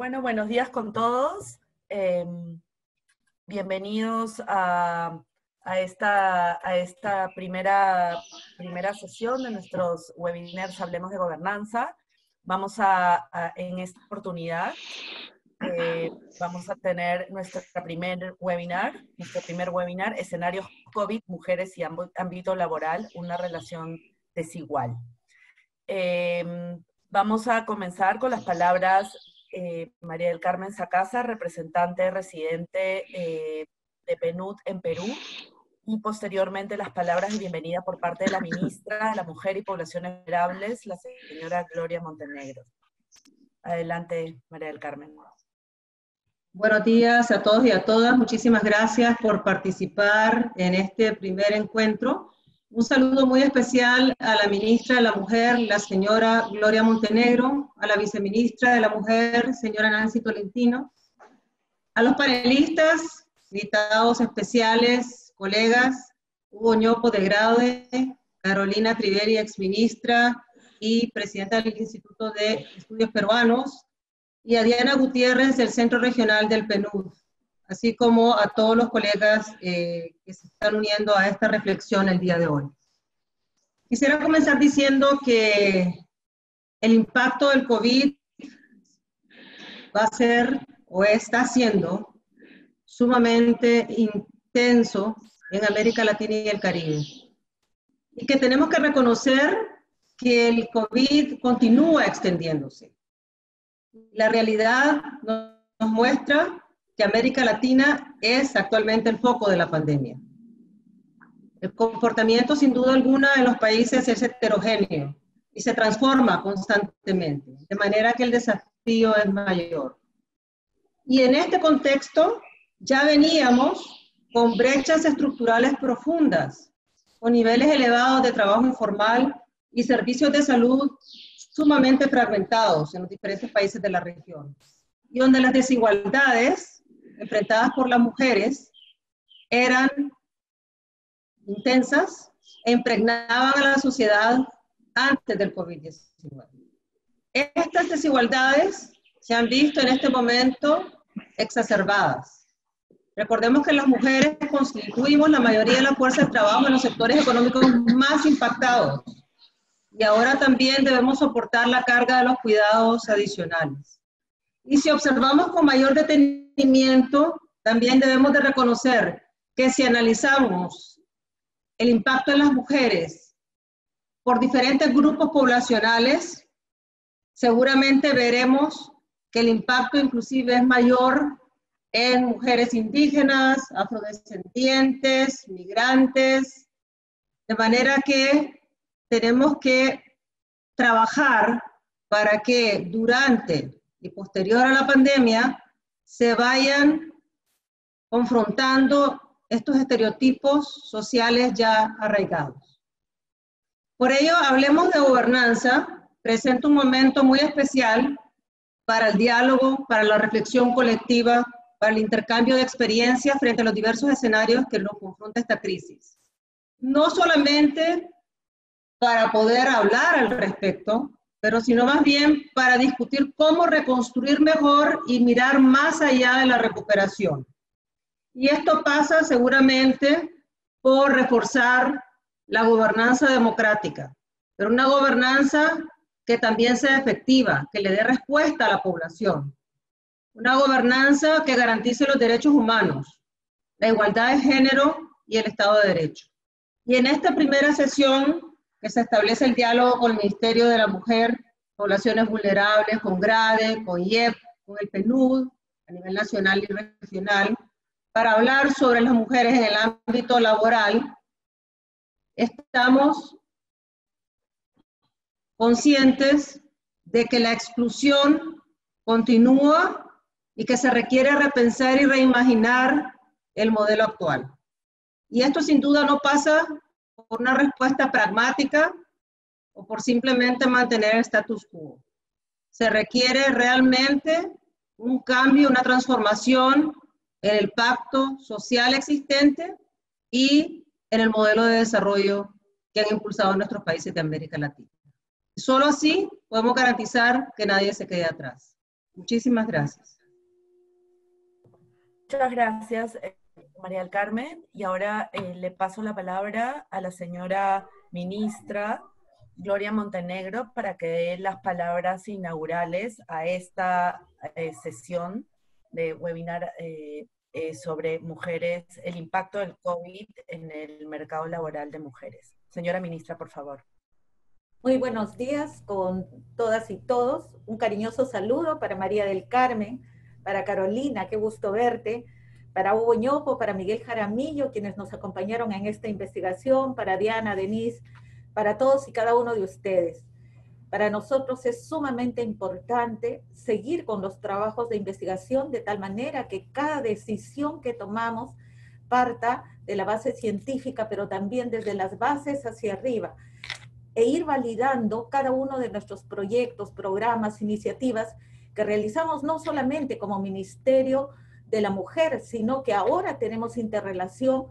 Bueno, buenos días con todos. Em, bienvenidos a, esta, primera sesión de nuestros webinars Hablemos de Gobernanza. Vamos a, en esta oportunidad, eh, vamos a tener nuestro primer webinar, nuestro primer webinar, escenarios COVID, mujeres y ámbito laboral, una relación desigual. Em, vamos a comenzar con las palabras eh, María del Carmen Sacasa, representante residente eh, de PNUD en Perú, y posteriormente las palabras de bienvenida por parte de la ministra de la Mujer y Poblaciones Vulnerables, la señora Gloria Montenegro. Adelante, María del Carmen. Buenos días a todos y a todas. Muchísimas gracias por participar en este primer encuentro. Un saludo muy especial a la ministra de la Mujer, la señora Gloria Montenegro, a la viceministra de la Mujer, señora Nancy Tolentino, a los panelistas, invitados especiales, colegas, Hugo Ñopo de Graude, Carolina Triveri, exministra y presidenta del Instituto de Estudios Peruanos, y a Diana Gutiérrez del Centro Regional del PNUD así como a todos los colegas eh, que se están uniendo a esta reflexión el día de hoy. Quisiera comenzar diciendo que el impacto del COVID va a ser o está siendo sumamente intenso en América Latina y el Caribe. Y que tenemos que reconocer que el COVID continúa extendiéndose. La realidad nos muestra América Latina es actualmente el foco de la pandemia. El comportamiento, sin duda alguna, en los países es heterogéneo y se transforma constantemente, de manera que el desafío es mayor. Y en este contexto ya veníamos con brechas estructurales profundas, con niveles elevados de trabajo informal y servicios de salud sumamente fragmentados en los diferentes países de la región, y donde las desigualdades enfrentadas por las mujeres eran intensas e impregnaban a la sociedad antes del COVID-19. Estas desigualdades se han visto en este momento exacerbadas. Recordemos que las mujeres constituimos la mayoría de la fuerza de trabajo en los sectores económicos más impactados y ahora también debemos soportar la carga de los cuidados adicionales. Y si observamos con mayor detenimiento, también debemos de reconocer que si analizamos el impacto en las mujeres por diferentes grupos poblacionales, seguramente veremos que el impacto inclusive es mayor en mujeres indígenas, afrodescendientes, migrantes, de manera que tenemos que trabajar para que durante y posterior a la pandemia se vayan confrontando estos estereotipos sociales ya arraigados. Por ello, hablemos de gobernanza, presenta un momento muy especial para el diálogo, para la reflexión colectiva, para el intercambio de experiencias frente a los diversos escenarios que nos confronta esta crisis. No solamente para poder hablar al respecto, pero sino más bien para discutir cómo reconstruir mejor y mirar más allá de la recuperación. Y esto pasa seguramente por reforzar la gobernanza democrática, pero una gobernanza que también sea efectiva, que le dé respuesta a la población. Una gobernanza que garantice los derechos humanos, la igualdad de género y el Estado de Derecho. Y en esta primera sesión que se establece el diálogo con el Ministerio de la Mujer, poblaciones vulnerables, con GRADE, con IEP, con el PNUD, a nivel nacional y regional, para hablar sobre las mujeres en el ámbito laboral. Estamos conscientes de que la exclusión continúa y que se requiere repensar y reimaginar el modelo actual. Y esto sin duda no pasa por una respuesta pragmática o por simplemente mantener el status quo. Se requiere realmente un cambio, una transformación en el pacto social existente y en el modelo de desarrollo que han impulsado nuestros países de América Latina. Solo así podemos garantizar que nadie se quede atrás. Muchísimas gracias. Muchas gracias, María del Carmen. Y ahora eh, le paso la palabra a la señora ministra Gloria Montenegro para que dé las palabras inaugurales a esta eh, sesión de webinar sobre mujeres, el impacto del COVID en el mercado laboral de mujeres. Señora ministra, por favor. Muy buenos días con todas y todos. Un cariñoso saludo para María del Carmen, para Carolina, qué gusto verte, para Hugo Ñopo, para Miguel Jaramillo, quienes nos acompañaron en esta investigación, para Diana, Denise, para todos y cada uno de ustedes. Para nosotros es sumamente importante seguir con los trabajos de investigación de tal manera que cada decisión que tomamos parta de la base científica, pero también desde las bases hacia arriba, e ir validando cada uno de nuestros proyectos, programas, iniciativas que realizamos no solamente como Ministerio de la Mujer, sino que ahora tenemos interrelación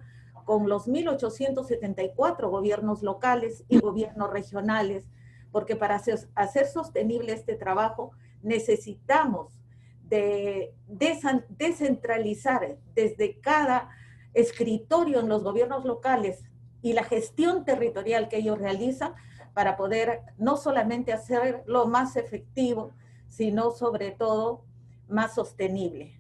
con los 1.874 gobiernos locales y gobiernos regionales, porque para hacer, sostenible este trabajo necesitamos de descentralizar desde cada escritorio en los gobiernos locales y la gestión territorial que ellos realizan para poder no solamente hacerlo más efectivo, sino sobre todo más sostenible.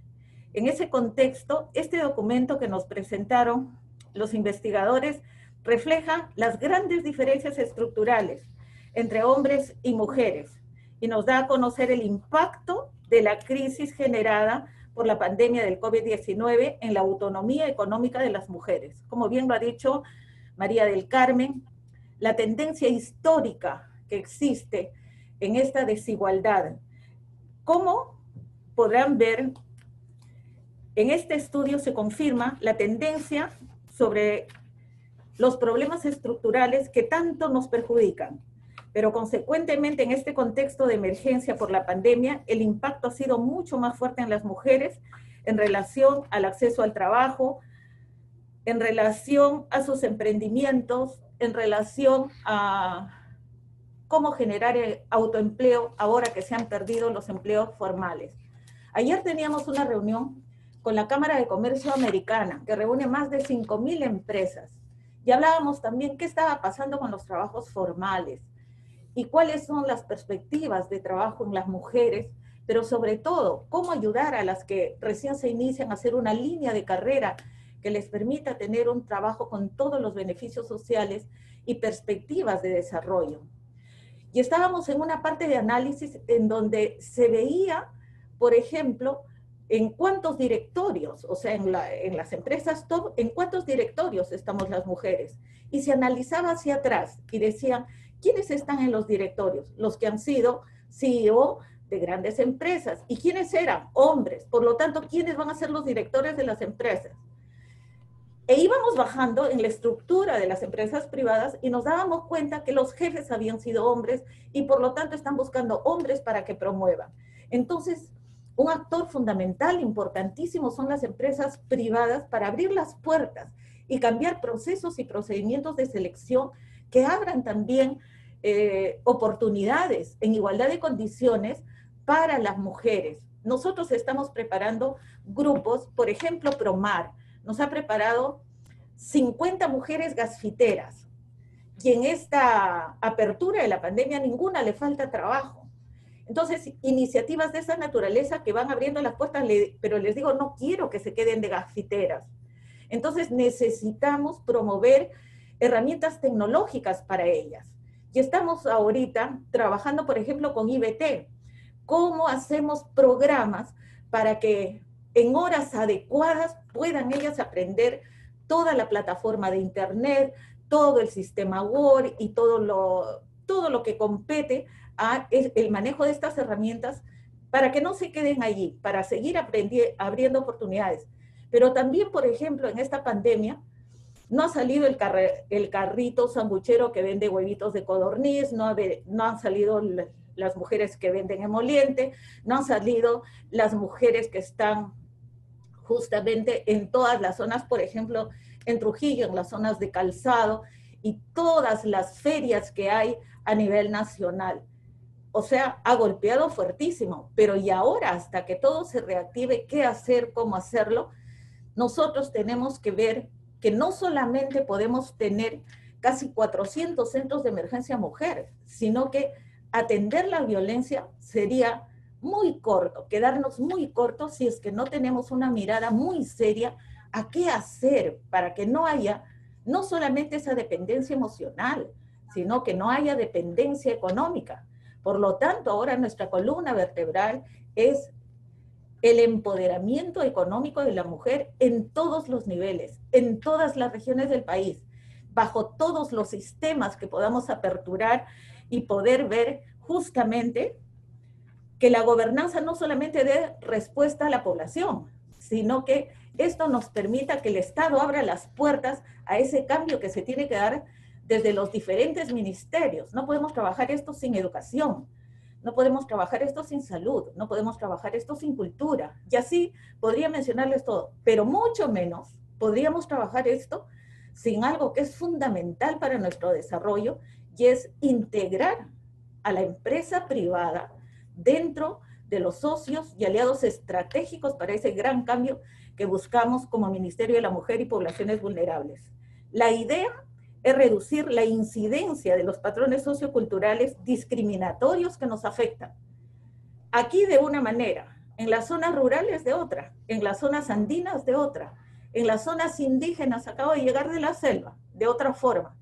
En ese contexto, este documento que nos presentaron los investigadores refleja las grandes diferencias estructurales entre hombres y mujeres y nos da a conocer el impacto de la crisis generada por la pandemia del COVID-19 en la autonomía económica de las mujeres. Como bien lo ha dicho María del Carmen, la tendencia histórica que existe en esta desigualdad. Como podrán ver, en este estudio se confirma la tendencia sobre los problemas estructurales que tanto nos perjudican. Pero consecuentemente en este contexto de emergencia por la pandemia, el impacto ha sido mucho más fuerte en las mujeres en relación al acceso al trabajo, en relación a sus emprendimientos, en relación a cómo generar autoempleo ahora que se han perdido los empleos formales. Ayer teníamos una reunión con la Cámara de Comercio Americana, que reúne más de 5.000 empresas, y hablábamos también qué estaba pasando con los trabajos formales y cuáles son las perspectivas de trabajo en las mujeres, pero sobre todo, cómo ayudar a las que recién se inician a hacer una línea de carrera que les permita tener un trabajo con todos los beneficios sociales y perspectivas de desarrollo. Y estábamos en una parte de análisis en donde se veía, por ejemplo, en cuántos directorios, o sea, en, las empresas top, en cuántos directorios estamos las mujeres. Y se analizaba hacia atrás y decían, ¿quiénes están en los directorios? Los que han sido CEO de grandes empresas. ¿Y quiénes eran? Hombres. Por lo tanto, ¿quiénes van a ser los directores de las empresas? E íbamos bajando en la estructura de las empresas privadas y nos dábamos cuenta que los jefes habían sido hombres y por lo tanto están buscando hombres para que promuevan. Entonces, un actor fundamental, importantísimo, son las empresas privadas para abrir las puertas y cambiar procesos y procedimientos de selección que abran también eh, oportunidades en igualdad de condiciones para las mujeres. Nosotros estamos preparando grupos, por ejemplo, Promar, nos ha preparado 50 mujeres gasfiteras. Y en esta apertura de la pandemia ninguna le falta trabajo. Entonces, iniciativas de esa naturaleza que van abriendo las puertas, pero les digo, no quiero que se queden de gasfiteras. Entonces, necesitamos promover herramientas tecnológicas para ellas. Y estamos ahorita trabajando, por ejemplo, con IBT. ¿Cómo hacemos programas para que en horas adecuadas puedan ellas aprender toda la plataforma de Internet, todo el sistema Word y todo lo, todo lo que compete a el manejo de estas herramientas para que no se queden allí, para seguir abriendo oportunidades. Pero también, por ejemplo, en esta pandemia, no ha salido el, el carrito sambuchero que vende huevitos de codorniz, no, no han salido las mujeres que venden emoliente, no han salido las mujeres que están justamente en todas las zonas, por ejemplo, en Trujillo, en las zonas de calzado y todas las ferias que hay a nivel nacional. o sea, ha golpeado fuertísimo, pero y ahora hasta que todo se reactive, qué hacer, cómo hacerlo, nosotros tenemos que ver que no solamente podemos tener casi 400 centros de emergencia mujer, sino que atender la violencia sería muy corto, quedarnos muy cortos si es que no tenemos una mirada muy seria a qué hacer para que no haya no solamente esa dependencia emocional, sino que no haya dependencia económica. Por lo tanto, ahora nuestra columna vertebral es el empoderamiento económico de la mujer en todos los niveles, en todas las regiones del país, bajo todos los sistemas que podamos aperturar y poder ver justamente que la gobernanza no solamente dé respuesta a la población, sino que esto nos permita que el Estado abra las puertas a ese cambio que se tiene que dar desde los diferentes ministerios. No podemos trabajar esto sin educación, no podemos trabajar esto sin salud, no podemos trabajar esto sin cultura. Y así podría mencionarles todo, pero mucho menos podríamos trabajar esto sin algo que es fundamental para nuestro desarrollo y es integrar a la empresa privada dentro de los socios y aliados estratégicos para ese gran cambio que buscamos como Ministerio de la Mujer y Poblaciones Vulnerables. La idea es reducir la incidencia de los patrones socioculturales discriminatorios que nos afectan. Aquí de una manera, en las zonas rurales de otra, en las zonas andinas de otra, en las zonas indígenas, acabo de llegar de la selva, de otra forma.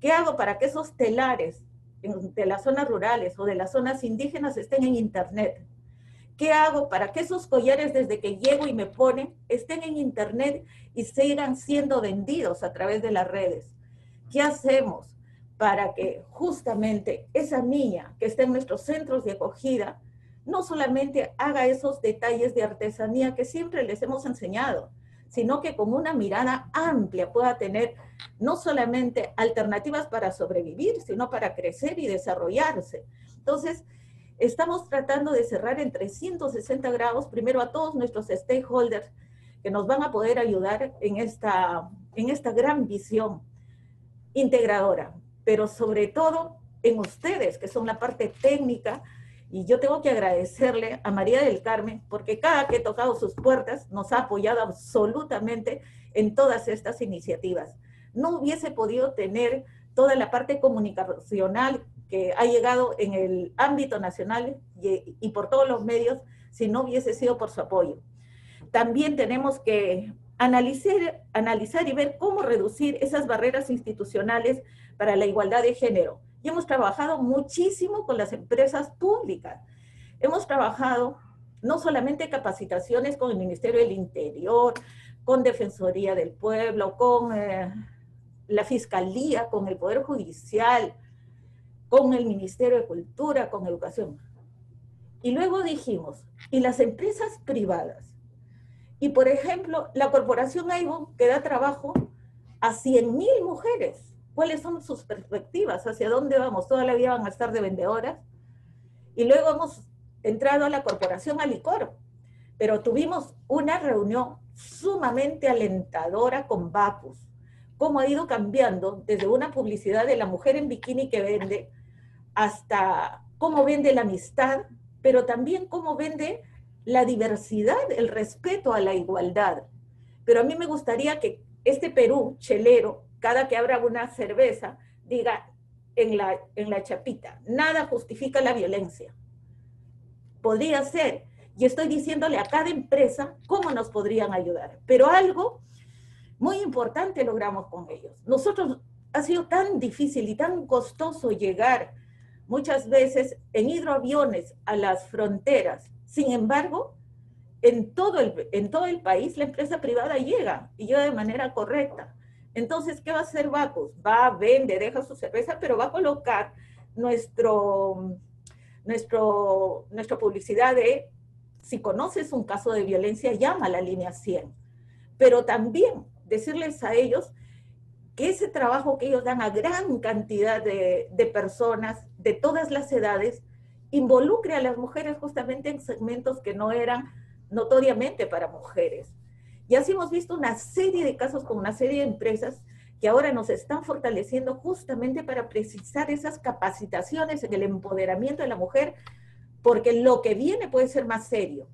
¿Qué hago para que esos telares de las zonas rurales o de las zonas indígenas estén en Internet? ¿Qué hago para que esos collares desde que llego y me ponen estén en Internet y sigan siendo vendidos a través de las redes? ¿Qué hacemos para que justamente esa niña que está en nuestros centros de acogida no solamente haga esos detalles de artesanía que siempre les hemos enseñado, sino que con una mirada amplia pueda tener no solamente alternativas para sobrevivir, sino para crecer y desarrollarse. Entonces, estamos tratando de cerrar en 360 grados, primero a todos nuestros stakeholders que nos van a poder ayudar en esta, en esta gran visión integradora, pero sobre todo en ustedes, que son la parte técnica, y yo tengo que agradecerle a María del Carmen, porque cada que he tocado sus puertas nos ha apoyado absolutamente en todas estas iniciativas. No hubiese podido tener toda la parte comunicacional que ha llegado en el ámbito nacional y, y por todos los medios si no hubiese sido por su apoyo. También tenemos que analizar, analizar y ver cómo reducir esas barreras institucionales para la igualdad de género. Y hemos trabajado muchísimo con las empresas públicas. Hemos trabajado no solamente capacitaciones con el Ministerio del Interior, con Defensoría del Pueblo, con eh, la Fiscalía, con el Poder Judicial, con el Ministerio de Cultura, con Educación. Y luego dijimos, ¿y las empresas privadas? Y por ejemplo, la corporación Avon que da trabajo a 100.000 mujeres. ¿Cuáles son sus perspectivas? ¿Hacia dónde vamos? ¿Toda la vida van a estar de vendedoras? Y luego hemos entrado a la corporación Alicor, pero tuvimos una reunión sumamente alentadora con Bacus. Cómo ha ido cambiando desde una publicidad de la mujer en bikini que vende hasta cómo vende la amistad, pero también cómo vende la diversidad, el respeto a la igualdad. Pero a mí me gustaría que este Perú chelero, cada que abra una cerveza, diga en la, en la chapita, nada justifica la violencia. Podría ser. Y estoy diciéndole a cada empresa cómo nos podrían ayudar. Pero algo muy importante logramos con ellos. Nosotros ha sido tan difícil y tan costoso llegar muchas veces en hidroaviones a las fronteras sin embargo, en todo, el, en todo el país la empresa privada llega y llega de manera correcta. Entonces, ¿qué va a hacer Bacus? Va, vende, deja su cerveza, pero va a colocar nuestro, nuestro, nuestra publicidad de si conoces un caso de violencia, llama a la línea 100. Pero también decirles a ellos que ese trabajo que ellos dan a gran cantidad de, de personas de todas las edades involucre a las mujeres justamente en segmentos que no eran notoriamente para mujeres. Y así hemos visto una serie de casos con una serie de empresas que ahora nos están fortaleciendo justamente para precisar esas capacitaciones en el empoderamiento de la mujer, porque lo que viene puede ser más serio,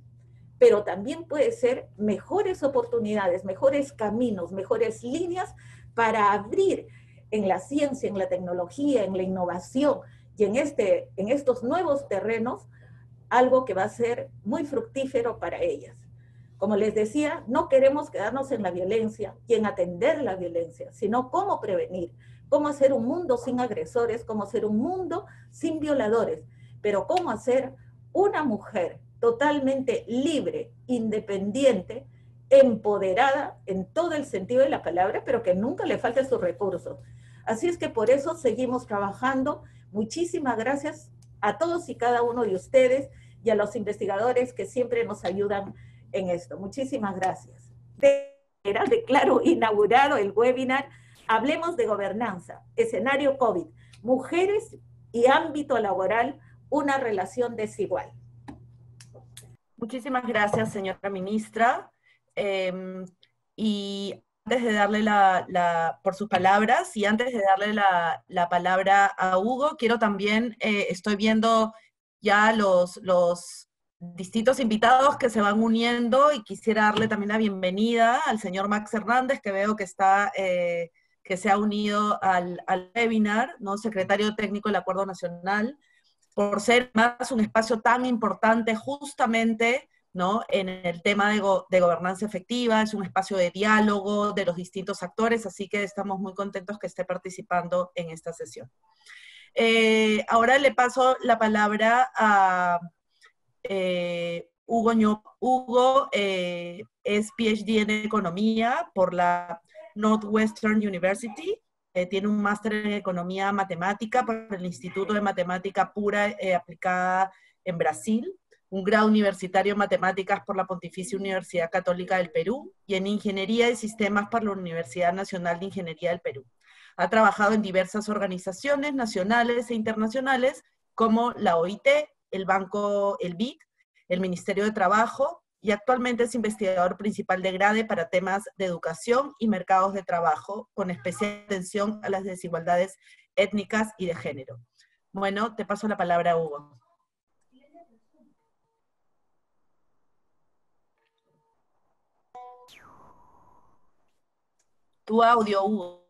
pero también puede ser mejores oportunidades, mejores caminos, mejores líneas para abrir en la ciencia, en la tecnología, en la innovación y en, este, en estos nuevos terrenos, algo que va a ser muy fructífero para ellas. Como les decía, no queremos quedarnos en la violencia y en atender la violencia, sino cómo prevenir, cómo hacer un mundo sin agresores, cómo hacer un mundo sin violadores, pero cómo hacer una mujer totalmente libre, independiente, empoderada en todo el sentido de la palabra, pero que nunca le falten sus recursos. Así es que por eso seguimos trabajando. Muchísimas gracias a todos y cada uno de ustedes y a los investigadores que siempre nos ayudan en esto. Muchísimas gracias. Declaro inaugurado el webinar Hablemos de Gobernanza, escenario COVID, mujeres y ámbito laboral, una relación desigual. Muchísimas gracias, señora ministra. Em, y antes de darle la, por sus palabras y antes de darle la, palabra a Hugo, quiero también, eh, estoy viendo ya los, los distintos invitados que se van uniendo y quisiera darle también la bienvenida al señor Max Hernández, que veo que está, eh, que se ha unido al, al, webinar, ¿no? Secretario Técnico del Acuerdo Nacional, por ser más un espacio tan importante justamente ¿no? en el tema de, de, gobernanza efectiva, es un espacio de diálogo de los distintos actores, así que estamos muy contentos que esté participando en esta sesión. Eh, ahora le paso la palabra a eh, Hugo. Hugo eh, es PhD en Economía por la Northwestern University. Eh, tiene un máster en Economía Matemática por el Instituto de Matemática Pura Aplicada en Brasil, un grado universitario en Matemáticas por la Pontificia Universidad Católica del Perú y en Ingeniería de Sistemas por la Universidad Nacional de Ingeniería del Perú. Ha trabajado en diversas organizaciones nacionales e internacionales como la OIT, el banco, el BIC, el Ministerio de Trabajo, y actualmente es investigador principal de GRADE para temas de educación y mercados de trabajo, con especial atención a las desigualdades étnicas y de género. Bueno, te paso la palabra, Hugo. Tu audio, Hugo.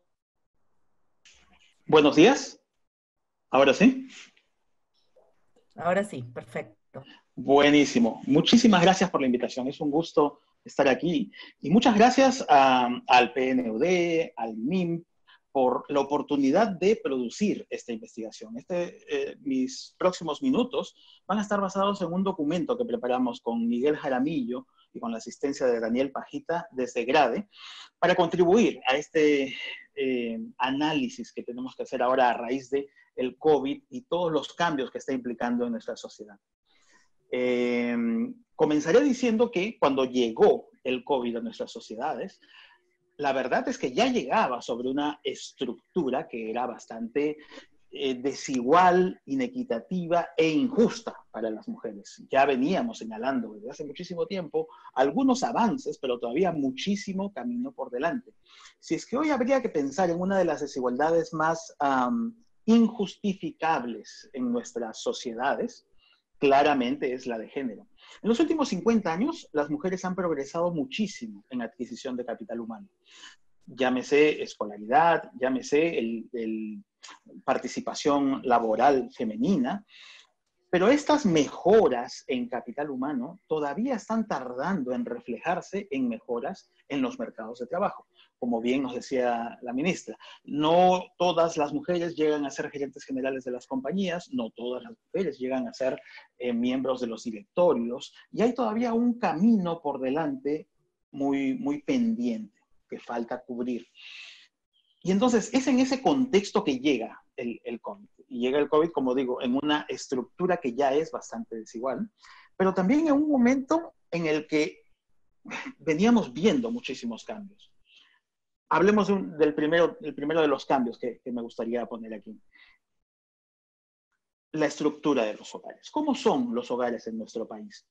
Buenos días. ¿Ahora sí? Ahora sí, perfecto. Buenísimo. Muchísimas gracias por la invitación. Es un gusto estar aquí. Y muchas gracias al PNUD, al MIM, por la oportunidad de producir esta investigación. Este, eh, mis próximos minutos van a estar basados en un documento que preparamos con Miguel Jaramillo y con la asistencia de Daniel Pajita desde GRADE para contribuir a este eh, análisis que tenemos que hacer ahora a raíz de el COVID y todos los cambios que está implicando en nuestra sociedad. Eh, comenzaré diciendo que cuando llegó el COVID a nuestras sociedades, la verdad es que ya llegaba sobre una estructura que era bastante eh, desigual, inequitativa e injusta para las mujeres. Ya veníamos señalando desde hace muchísimo tiempo algunos avances, pero todavía muchísimo camino por delante. Si es que hoy habría que pensar en una de las desigualdades más injustificables en nuestras sociedades, claramente es la de género. En los últimos 50 años, las mujeres han progresado muchísimo en adquisición de capital humano. Llámese escolaridad, llámese el, participación laboral femenina, pero estas mejoras en capital humano todavía están tardando en reflejarse en mejoras en los mercados de trabajo como bien nos decía la ministra. No todas las mujeres llegan a ser gerentes generales de las compañías, no todas las mujeres llegan a ser eh, miembros de los directorios, y hay todavía un camino por delante muy, muy pendiente que falta cubrir. Y entonces es en ese contexto que llega el, el COVID. Y llega el COVID, como digo, en una estructura que ya es bastante desigual, pero también en un momento en el que veníamos viendo muchísimos cambios. Hablemos del primero, el primero de los cambios que, me gustaría poner aquí. La estructura de los hogares. ¿Cómo son los hogares en nuestro país?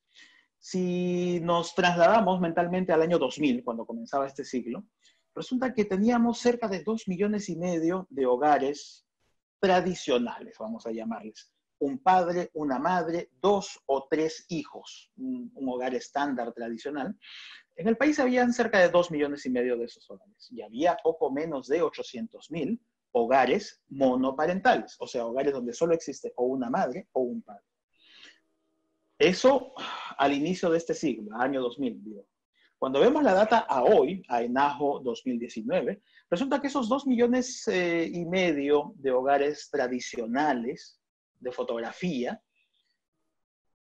Si nos trasladamos mentalmente al año 2000, cuando comenzaba este siglo, resulta que teníamos cerca de dos millones y medio de hogares tradicionales, vamos a llamarles. Un padre, una madre, dos o tres hijos, un, hogar estándar tradicional. En el país habían cerca de dos millones y medio de esos hogares y había poco menos de 800 mil hogares monoparentales, o sea, hogares donde solo existe o una madre o un padre. Eso al inicio de este siglo, año 2000, digo. Cuando vemos la data a hoy, a ENAJO 2019, resulta que esos dos millones eh, y medio de hogares tradicionales de fotografía,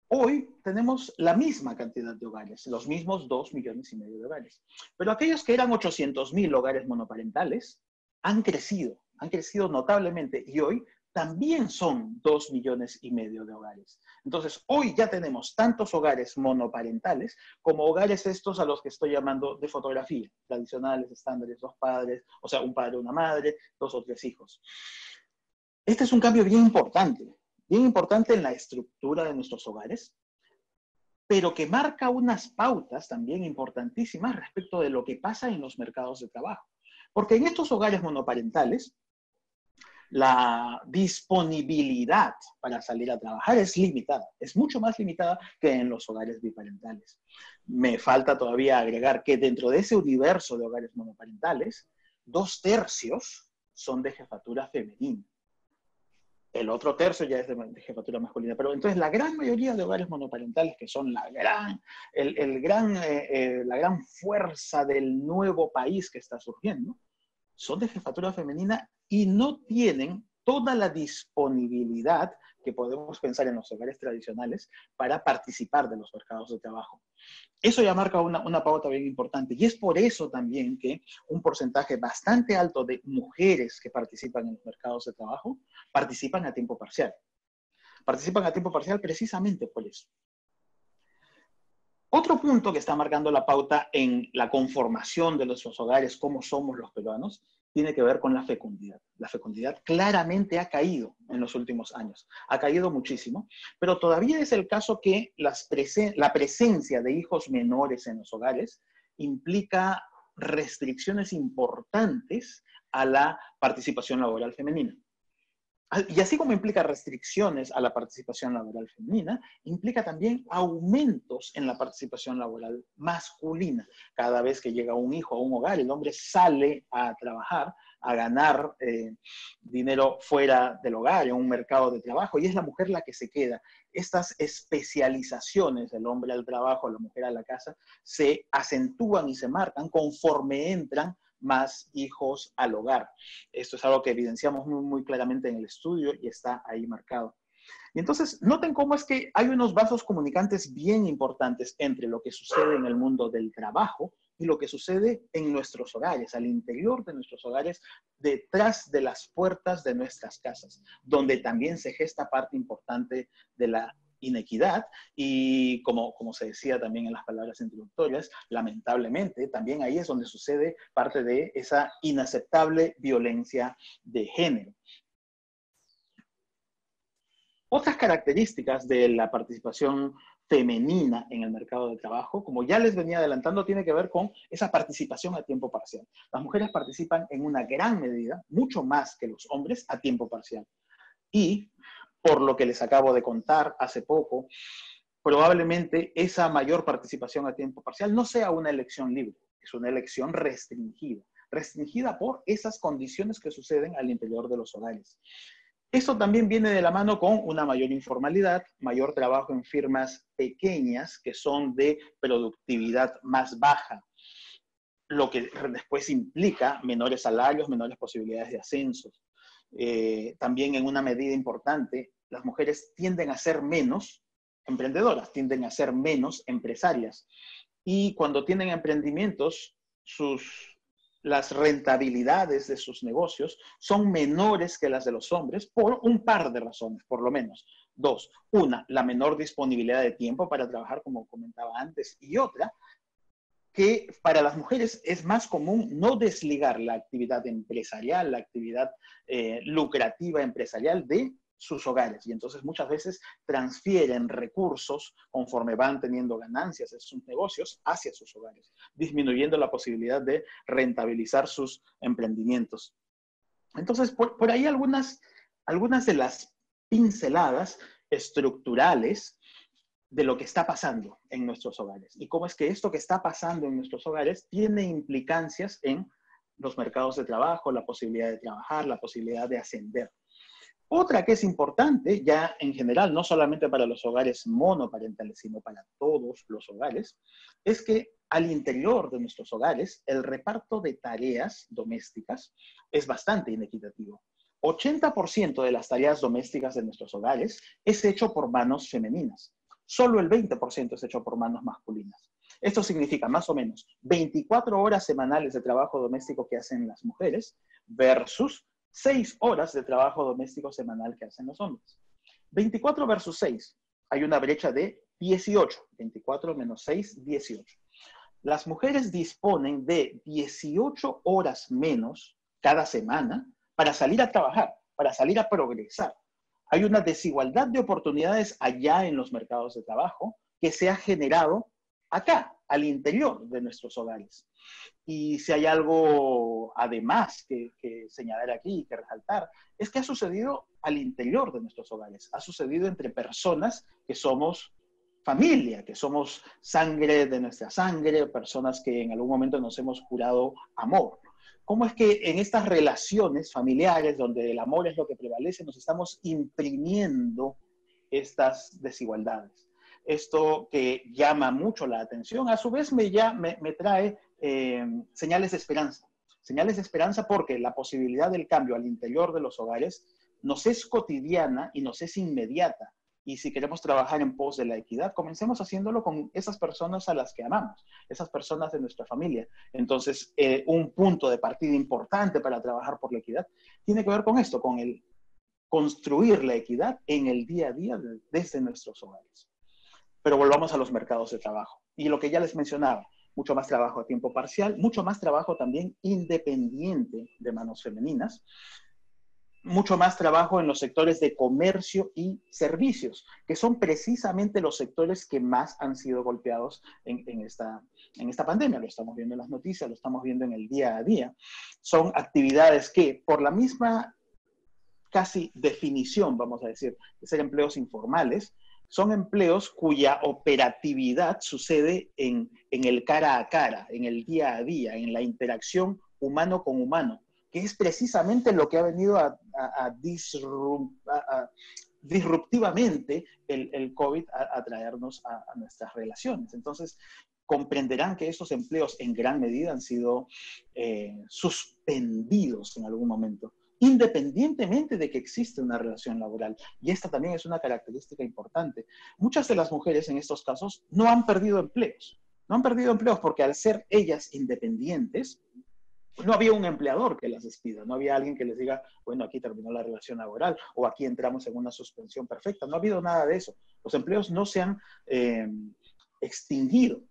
hoy tenemos la misma cantidad de hogares, los mismos dos millones y medio de hogares. Pero aquellos que eran 800 mil hogares monoparentales han crecido, han crecido notablemente y hoy también son dos millones y medio de hogares. Entonces, hoy ya tenemos tantos hogares monoparentales como hogares estos a los que estoy llamando de fotografía, tradicionales, estándares, dos padres, o sea, un padre, una madre, dos o tres hijos. Este es un cambio bien importante, bien importante en la estructura de nuestros hogares, pero que marca unas pautas también importantísimas respecto de lo que pasa en los mercados de trabajo. Porque en estos hogares monoparentales, la disponibilidad para salir a trabajar es limitada, es mucho más limitada que en los hogares biparentales. Me falta todavía agregar que dentro de ese universo de hogares monoparentales, dos tercios son de jefatura femenina. El otro tercio ya es de, jefatura masculina. Pero entonces la gran mayoría de hogares monoparentales, que son la gran, el, gran, eh, eh, la gran fuerza del nuevo país que está surgiendo, son de jefatura femenina y no tienen toda la disponibilidad que podemos pensar en los hogares tradicionales para participar de los mercados de trabajo. Eso ya marca una, una, pauta bien importante y es por eso también que un porcentaje bastante alto de mujeres que participan en los mercados de trabajo participan a tiempo parcial. Participan a tiempo parcial precisamente por eso. Otro punto que está marcando la pauta en la conformación de nuestros hogares, cómo somos los peruanos, tiene que ver con la fecundidad. La fecundidad claramente ha caído en los últimos años, ha caído muchísimo, pero todavía es el caso que la presencia de hijos menores en los hogares implica restricciones importantes a la participación laboral femenina. Y así como implica restricciones a la participación laboral femenina, implica también aumentos en la participación laboral masculina. Cada vez que llega un hijo a un hogar, el hombre sale a trabajar, a ganar eh, dinero fuera del hogar, en un mercado de trabajo, y es la mujer la que se queda. Estas especializaciones del hombre al trabajo, la mujer a la casa, se acentúan y se marcan conforme entran más hijos al hogar. Esto es algo que evidenciamos muy, muy claramente en el estudio y está ahí marcado. Y entonces, noten cómo es que hay unos vasos comunicantes bien importantes entre lo que sucede en el mundo del trabajo y lo que sucede en nuestros hogares, al interior de nuestros hogares, detrás de las puertas de nuestras casas, donde también se gesta parte importante de la inequidad y como, como se decía también en las palabras introductorias, lamentablemente también ahí es donde sucede parte de esa inaceptable violencia de género. Otras características de la participación femenina en el mercado de trabajo, como ya les venía adelantando, tiene que ver con esa participación a tiempo parcial. Las mujeres participan en una gran medida, mucho más que los hombres, a tiempo parcial. Y por lo que les acabo de contar hace poco, probablemente esa mayor participación a tiempo parcial no sea una elección libre, es una elección restringida, restringida por esas condiciones que suceden al interior de los hogares. Esto también viene de la mano con una mayor informalidad, mayor trabajo en firmas pequeñas que son de productividad más baja, lo que después implica menores salarios, menores posibilidades de ascensos. Eh, también en una medida importante, las mujeres tienden a ser menos emprendedoras, tienden a ser menos empresarias. Y cuando tienen emprendimientos, sus, las rentabilidades de sus negocios son menores que las de los hombres por un par de razones, por lo menos. Dos, una, la menor disponibilidad de tiempo para trabajar, como comentaba antes, y otra, que para las mujeres es más común no desligar la actividad empresarial, la actividad eh, lucrativa empresarial de sus hogares y entonces muchas veces transfieren recursos conforme van teniendo ganancias en sus negocios hacia sus hogares, disminuyendo la posibilidad de rentabilizar sus emprendimientos. Entonces, por, por ahí algunas, algunas de las pinceladas estructurales de lo que está pasando en nuestros hogares y cómo es que esto que está pasando en nuestros hogares tiene implicancias en los mercados de trabajo, la posibilidad de trabajar, la posibilidad de ascender. Otra que es importante, ya en general, no solamente para los hogares monoparentales, sino para todos los hogares, es que al interior de nuestros hogares el reparto de tareas domésticas es bastante inequitativo. 80% de las tareas domésticas de nuestros hogares es hecho por manos femeninas. Solo el 20% es hecho por manos masculinas. Esto significa más o menos 24 horas semanales de trabajo doméstico que hacen las mujeres versus 6 horas de trabajo doméstico semanal que hacen los hombres. 24 versus 6, hay una brecha de 18. 24 menos 6, 18. Las mujeres disponen de 18 horas menos cada semana para salir a trabajar, para salir a progresar. Hay una desigualdad de oportunidades allá en los mercados de trabajo que se ha generado acá, al interior de nuestros hogares. Y si hay algo además que, señalar aquí y que resaltar, es que ha sucedido al interior de nuestros hogares, ha sucedido entre personas que somos familia, que somos sangre de nuestra sangre, personas que en algún momento nos hemos jurado amor. ¿Cómo es que en estas relaciones familiares, donde el amor es lo que prevalece, nos estamos imprimiendo estas desigualdades? Esto que llama mucho la atención, a su vez me, ya, me, trae eh, señales de esperanza. Señales de esperanza porque la posibilidad del cambio al interior de los hogares nos es cotidiana y nos es inmediata y si queremos trabajar en pos de la equidad, comencemos haciéndolo con esas personas a las que amamos, esas personas de nuestra familia. Entonces, eh, un punto de partida importante para trabajar por la equidad tiene que ver con esto, con el construir la equidad en el día a día desde nuestros hogares. Pero volvamos a los mercados de trabajo. Y lo que ya les mencionaba, mucho más trabajo a tiempo parcial, mucho más trabajo también independiente de manos femeninas, mucho más trabajo en los sectores de comercio y servicios, que son precisamente los sectores que más han sido golpeados en, esta, en esta pandemia. Lo estamos viendo en las noticias, lo estamos viendo en el día a día. Son actividades que, por la misma casi definición, vamos a decir, de ser empleos informales, son empleos cuya operatividad sucede en, en el cara a cara, en el día a día, en la interacción humano con humano que es precisamente lo que ha venido a, disruptivamente el, COVID a, traernos a, nuestras relaciones. Entonces, comprenderán que esos empleos en gran medida han sido eh, suspendidos en algún momento, independientemente de que existe una relación laboral. Y esta también es una característica importante. Muchas de las mujeres en estos casos no han perdido empleos. No han perdido empleos porque al ser ellas independientes, no había un empleador que las despida, no había alguien que les diga, bueno, aquí terminó la relación laboral o aquí entramos en una suspensión perfecta. No ha habido nada de eso. Los empleos no se han eh, extinguido.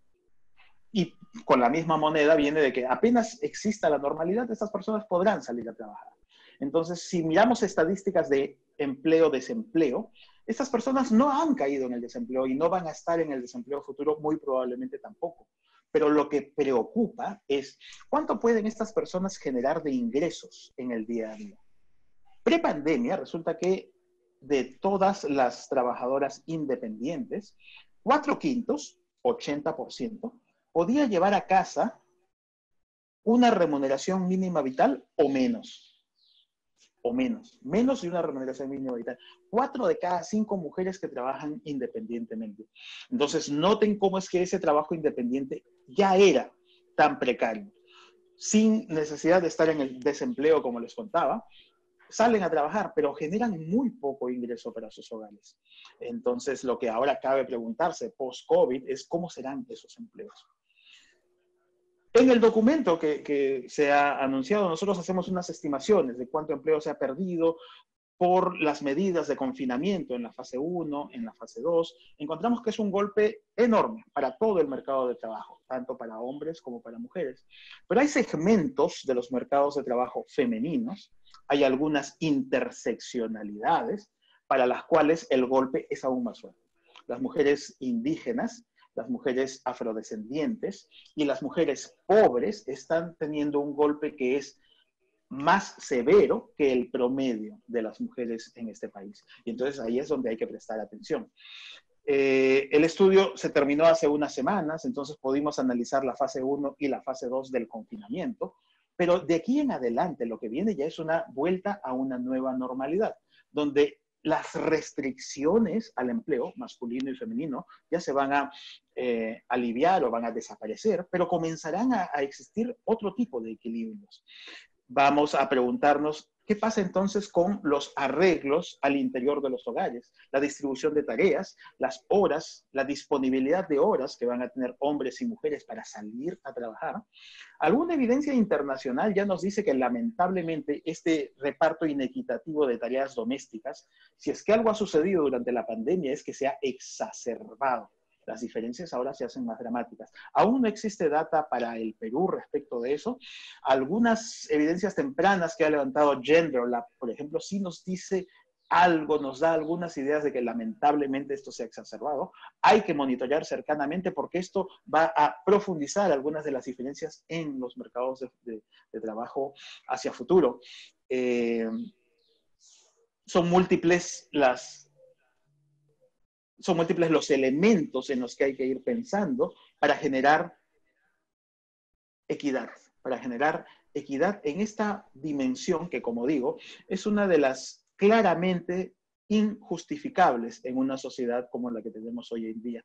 Y con la misma moneda viene de que apenas exista la normalidad, estas personas podrán salir a trabajar. Entonces, si miramos estadísticas de empleo-desempleo, estas personas no han caído en el desempleo y no van a estar en el desempleo futuro, muy probablemente tampoco. Pero lo que preocupa es cuánto pueden estas personas generar de ingresos en el día a día. Prepandemia, resulta que de todas las trabajadoras independientes, cuatro quintos, 80%, podía llevar a casa una remuneración mínima vital o menos o menos, menos de una remuneración mínima vital. Cuatro de cada cinco mujeres que trabajan independientemente. Entonces, noten cómo es que ese trabajo independiente ya era tan precario. Sin necesidad de estar en el desempleo, como les contaba, salen a trabajar, pero generan muy poco ingreso para sus hogares. Entonces, lo que ahora cabe preguntarse post-COVID es cómo serán esos empleos. En el documento que, se ha anunciado, nosotros hacemos unas estimaciones de cuánto empleo se ha perdido por las medidas de confinamiento en la fase 1, en la fase 2. Encontramos que es un golpe enorme para todo el mercado de trabajo, tanto para hombres como para mujeres. Pero hay segmentos de los mercados de trabajo femeninos, hay algunas interseccionalidades, para las cuales el golpe es aún más fuerte. Las mujeres indígenas, las mujeres afrodescendientes y las mujeres pobres están teniendo un golpe que es más severo que el promedio de las mujeres en este país. Y entonces ahí es donde hay que prestar atención. Eh, el estudio se terminó hace unas semanas, entonces pudimos analizar la fase 1 y la fase 2 del confinamiento, pero de aquí en adelante lo que viene ya es una vuelta a una nueva normalidad, donde las restricciones al empleo masculino y femenino ya se van a eh, aliviar o van a desaparecer, pero comenzarán a existir otro tipo de equilibrios. Vamos a preguntarnos ¿Qué pasa entonces con los arreglos al interior de los hogares? La distribución de tareas, las horas, la disponibilidad de horas que van a tener hombres y mujeres para salir a trabajar. Alguna evidencia internacional ya nos dice que lamentablemente este reparto inequitativo de tareas domésticas, si es que algo ha sucedido durante la pandemia, es que se ha exacerbado las diferencias ahora se hacen más dramáticas. Aún no existe data para el Perú respecto de eso. Algunas evidencias tempranas que ha levantado Genderlab, por ejemplo, sí nos dice algo, nos da algunas ideas de que lamentablemente esto se ha exacerbado. Hay que monitorear cercanamente porque esto va a profundizar algunas de las diferencias en los mercados de, trabajo hacia futuro. Eh, son múltiples las son múltiples los elementos en los que hay que ir pensando para generar equidad, para generar equidad en esta dimensión que, como digo, es una de las claramente injustificables en una sociedad como la que tenemos hoy en día.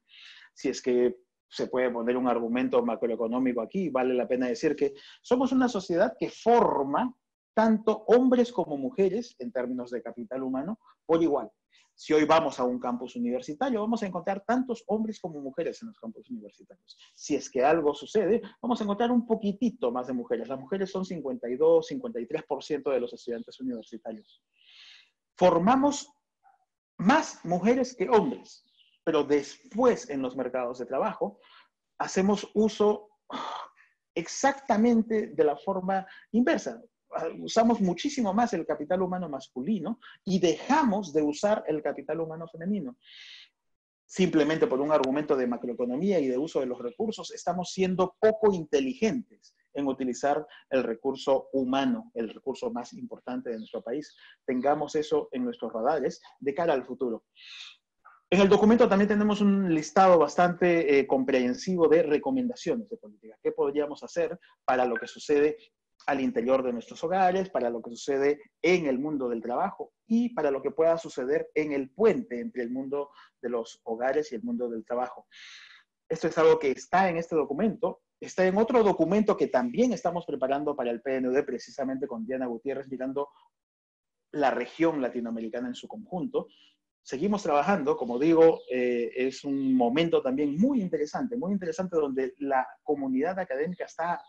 Si es que se puede poner un argumento macroeconómico aquí, vale la pena decir que somos una sociedad que forma tanto hombres como mujeres en términos de capital humano por igual. Si hoy vamos a un campus universitario, vamos a encontrar tantos hombres como mujeres en los campus universitarios. Si es que algo sucede, vamos a encontrar un poquitito más de mujeres. Las mujeres son 52, 53% de los estudiantes universitarios. Formamos más mujeres que hombres, pero después en los mercados de trabajo hacemos uso exactamente de la forma inversa usamos muchísimo más el capital humano masculino y dejamos de usar el capital humano femenino. Simplemente por un argumento de macroeconomía y de uso de los recursos, estamos siendo poco inteligentes en utilizar el recurso humano, el recurso más importante de nuestro país. Tengamos eso en nuestros radares de cara al futuro. En el documento también tenemos un listado bastante eh, comprensivo de recomendaciones de política. ¿Qué podríamos hacer para lo que sucede al interior de nuestros hogares, para lo que sucede en el mundo del trabajo y para lo que pueda suceder en el puente entre el mundo de los hogares y el mundo del trabajo. Esto es algo que está en este documento, está en otro documento que también estamos preparando para el PNUD, precisamente con Diana Gutiérrez, mirando la región latinoamericana en su conjunto. Seguimos trabajando, como digo, eh, es un momento también muy interesante, muy interesante donde la comunidad académica está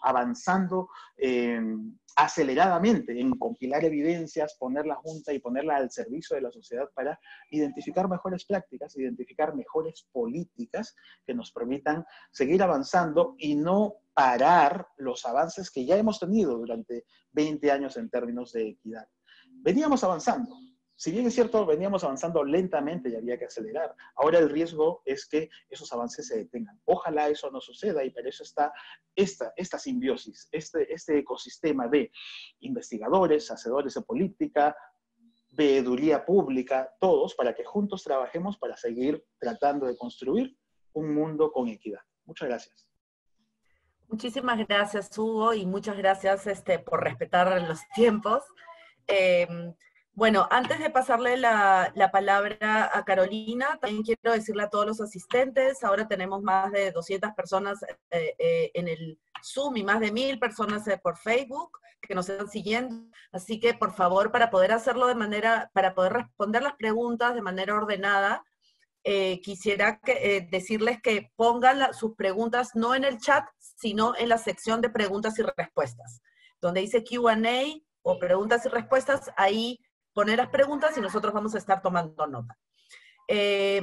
avanzando eh, aceleradamente en compilar evidencias, ponerla junta y ponerla al servicio de la sociedad para identificar mejores prácticas, identificar mejores políticas que nos permitan seguir avanzando y no parar los avances que ya hemos tenido durante 20 años en términos de equidad. Veníamos avanzando, si bien es cierto, veníamos avanzando lentamente y había que acelerar, ahora el riesgo es que esos avances se detengan. Ojalá eso no suceda y para eso está esta, esta simbiosis, este, este ecosistema de investigadores, hacedores de política, veeduría pública, todos, para que juntos trabajemos para seguir tratando de construir un mundo con equidad. Muchas gracias. Muchísimas gracias, Hugo, y muchas gracias este, por respetar los tiempos. Eh, bueno, antes de pasarle la, palabra a Carolina, también quiero decirle a todos los asistentes, ahora tenemos más de 200 personas eh, eh, en el Zoom y más de 1000 personas eh, por Facebook que nos están siguiendo. Así que, por favor, para poder hacerlo de manera, para poder responder las preguntas de manera ordenada, quisiera que, decirles que pongan sus preguntas no en el chat, sino en la sección de preguntas y respuestas, donde dice Q&A o preguntas y respuestas, ahí poner las preguntas y nosotros vamos a estar tomando nota. Eh,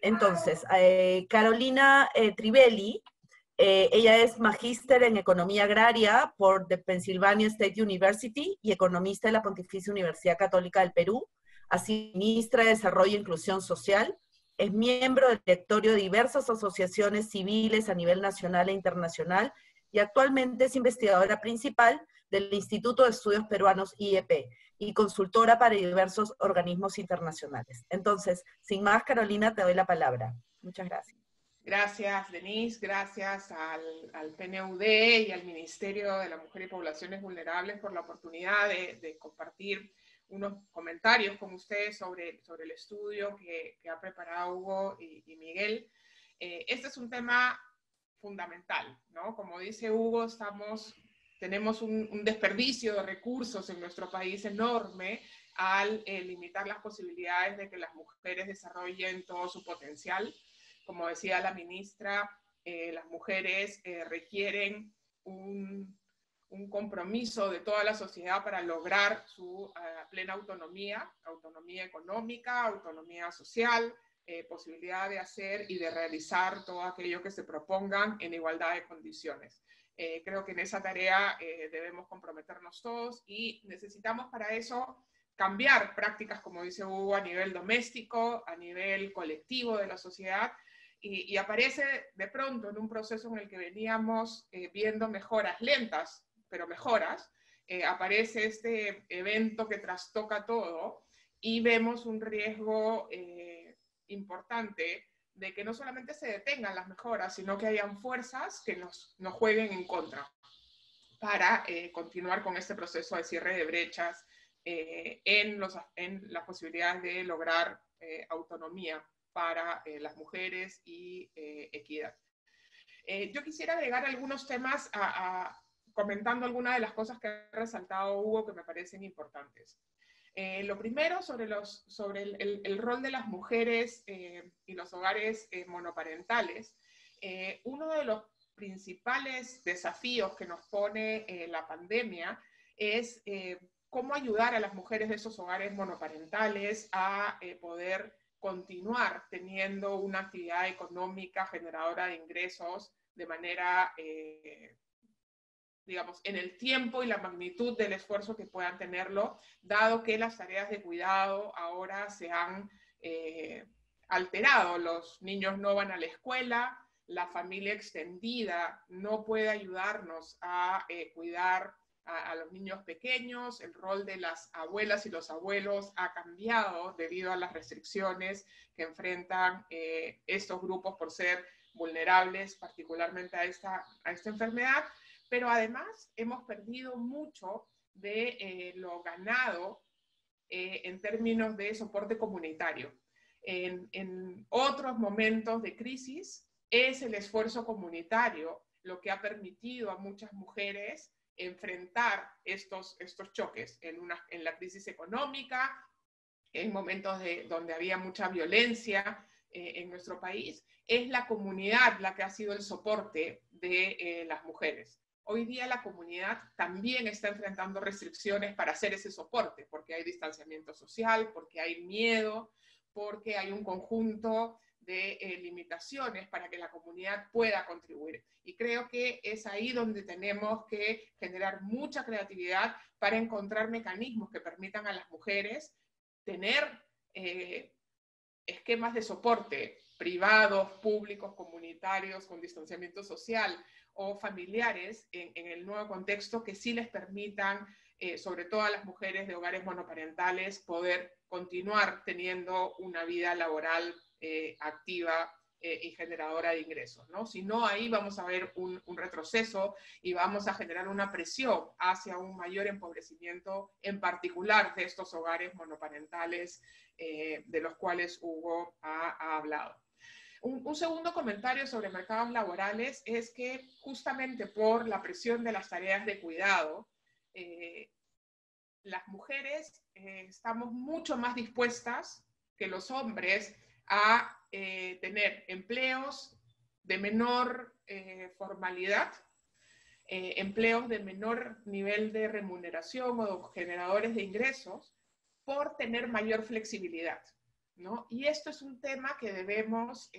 entonces, eh, Carolina eh, Trivelli, ella es magíster en Economía Agraria por the Pennsylvania State University y economista de la Pontificia Universidad Católica del Perú. Así, ministra de Desarrollo e Inclusión Social, es miembro del directorio de diversas asociaciones civiles a nivel nacional e internacional y actualmente es investigadora principal del Instituto de Estudios Peruanos IEP y consultora para diversos organismos internacionales. Entonces, sin más, Carolina, te doy la palabra. Muchas gracias. Gracias, Denise. Gracias al, PNUD y al Ministerio de la Mujer y Poblaciones Vulnerables por la oportunidad de, compartir unos comentarios con ustedes sobre, sobre el estudio que, ha preparado Hugo y, Miguel. Eh, este es un tema fundamental, ¿no? Como dice Hugo, estamos, tenemos un, desperdicio de recursos en nuestro país enorme al eh, limitar las posibilidades de que las mujeres desarrollen todo su potencial como decía la ministra, eh, las mujeres eh, requieren un, compromiso de toda la sociedad para lograr su eh, plena autonomía, autonomía económica, autonomía social, posibilidad de hacer y de realizar todo aquello que se propongan en igualdad de condiciones. Creo que en esa tarea debemos comprometernos todos y necesitamos para eso cambiar prácticas, como dice Hugo, a nivel doméstico, a nivel colectivo de la sociedad. Y, aparece de pronto en un proceso en el que veníamos eh, viendo mejoras lentas, pero mejoras, eh, aparece este evento que trastoca todo y vemos un riesgo eh, importante de que no solamente se detengan las mejoras, sino que hayan fuerzas que nos, nos jueguen en contra para continuar con este proceso de cierre de brechas en, los, en las posibilidades de lograr autonomía para eh, las mujeres y eh, equidad. Eh, yo quisiera agregar algunos temas comentando algunas de las cosas que ha resaltado Hugo que me parecen importantes. Lo primero, sobre, el, rol de las mujeres y los hogares monoparentales. uno de los principales desafíos que nos pone la pandemia es cómo ayudar a las mujeres de esos hogares monoparentales a poder continuar teniendo una actividad económica generadora de ingresos de manera, eh, digamos, en el tiempo y la magnitud del esfuerzo que puedan tenerlo, dado que las tareas de cuidado ahora se han eh, alterado. Los niños no van a la escuela, la familia extendida no puede ayudarnos a eh, cuidar a, los niños pequeños, el rol de las abuelas y los abuelos ha cambiado debido a las restricciones que enfrentan eh, estos grupos por ser vulnerables particularmente a esta, a esta enfermedad, pero además hemos perdido mucho de eh, lo ganado eh, en términos de soporte comunitario. En, en otros momentos de crisis es el esfuerzo comunitario lo que ha permitido a muchas mujeres enfrentar estos, estos choques en, una, en la crisis económica, en momentos de, donde había mucha violencia eh, en nuestro país, es la comunidad la que ha sido el soporte de eh, las mujeres. Hoy día la comunidad también está enfrentando restricciones para hacer ese soporte, porque hay distanciamiento social, porque hay miedo, porque hay un conjunto de eh, limitaciones para que la comunidad pueda contribuir. Y creo que es ahí donde tenemos que generar mucha creatividad para encontrar mecanismos que permitan a las mujeres tener eh, esquemas de soporte privados, públicos, comunitarios, con distanciamiento social o familiares en, el nuevo contexto que sí les permitan, eh, sobre todo a las mujeres de hogares monoparentales, poder continuar teniendo una vida laboral eh, activa eh, y generadora de ingresos, ¿no? Si no, ahí vamos a ver un, retroceso y vamos a generar una presión hacia un mayor empobrecimiento, en particular de estos hogares monoparentales de los cuales Hugo ha, hablado. Un, segundo comentario sobre mercados laborales es que justamente por la presión de las tareas de cuidado, las mujeres estamos mucho más dispuestas que los hombres a eh, tener empleos de menor eh, formalidad, eh, empleos de menor nivel de remuneración o generadores de ingresos, por tener mayor flexibilidad. ¿No? Y esto es un tema que debemos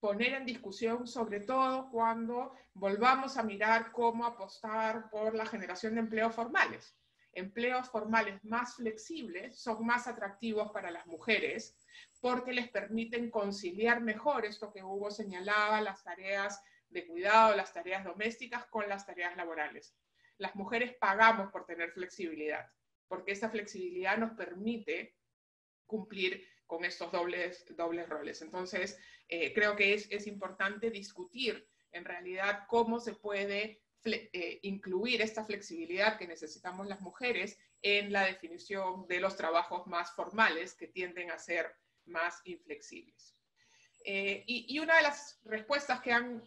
poner en discusión, sobre todo cuando volvamos a mirar cómo apostar por la generación de empleos formales. empleos formales más flexibles son más atractivos para las mujeres porque les permiten conciliar mejor esto que Hugo señalaba, las tareas de cuidado, las tareas domésticas con las tareas laborales. Las mujeres pagamos por tener flexibilidad, porque esa flexibilidad nos permite cumplir con estos dobles, dobles roles. Entonces, eh, creo que es, es, importante discutir en realidad cómo se puede eh, incluir esta flexibilidad que necesitamos las mujeres en la definición de los trabajos más formales que tienden a ser más inflexibles. Eh, y, una de las respuestas que han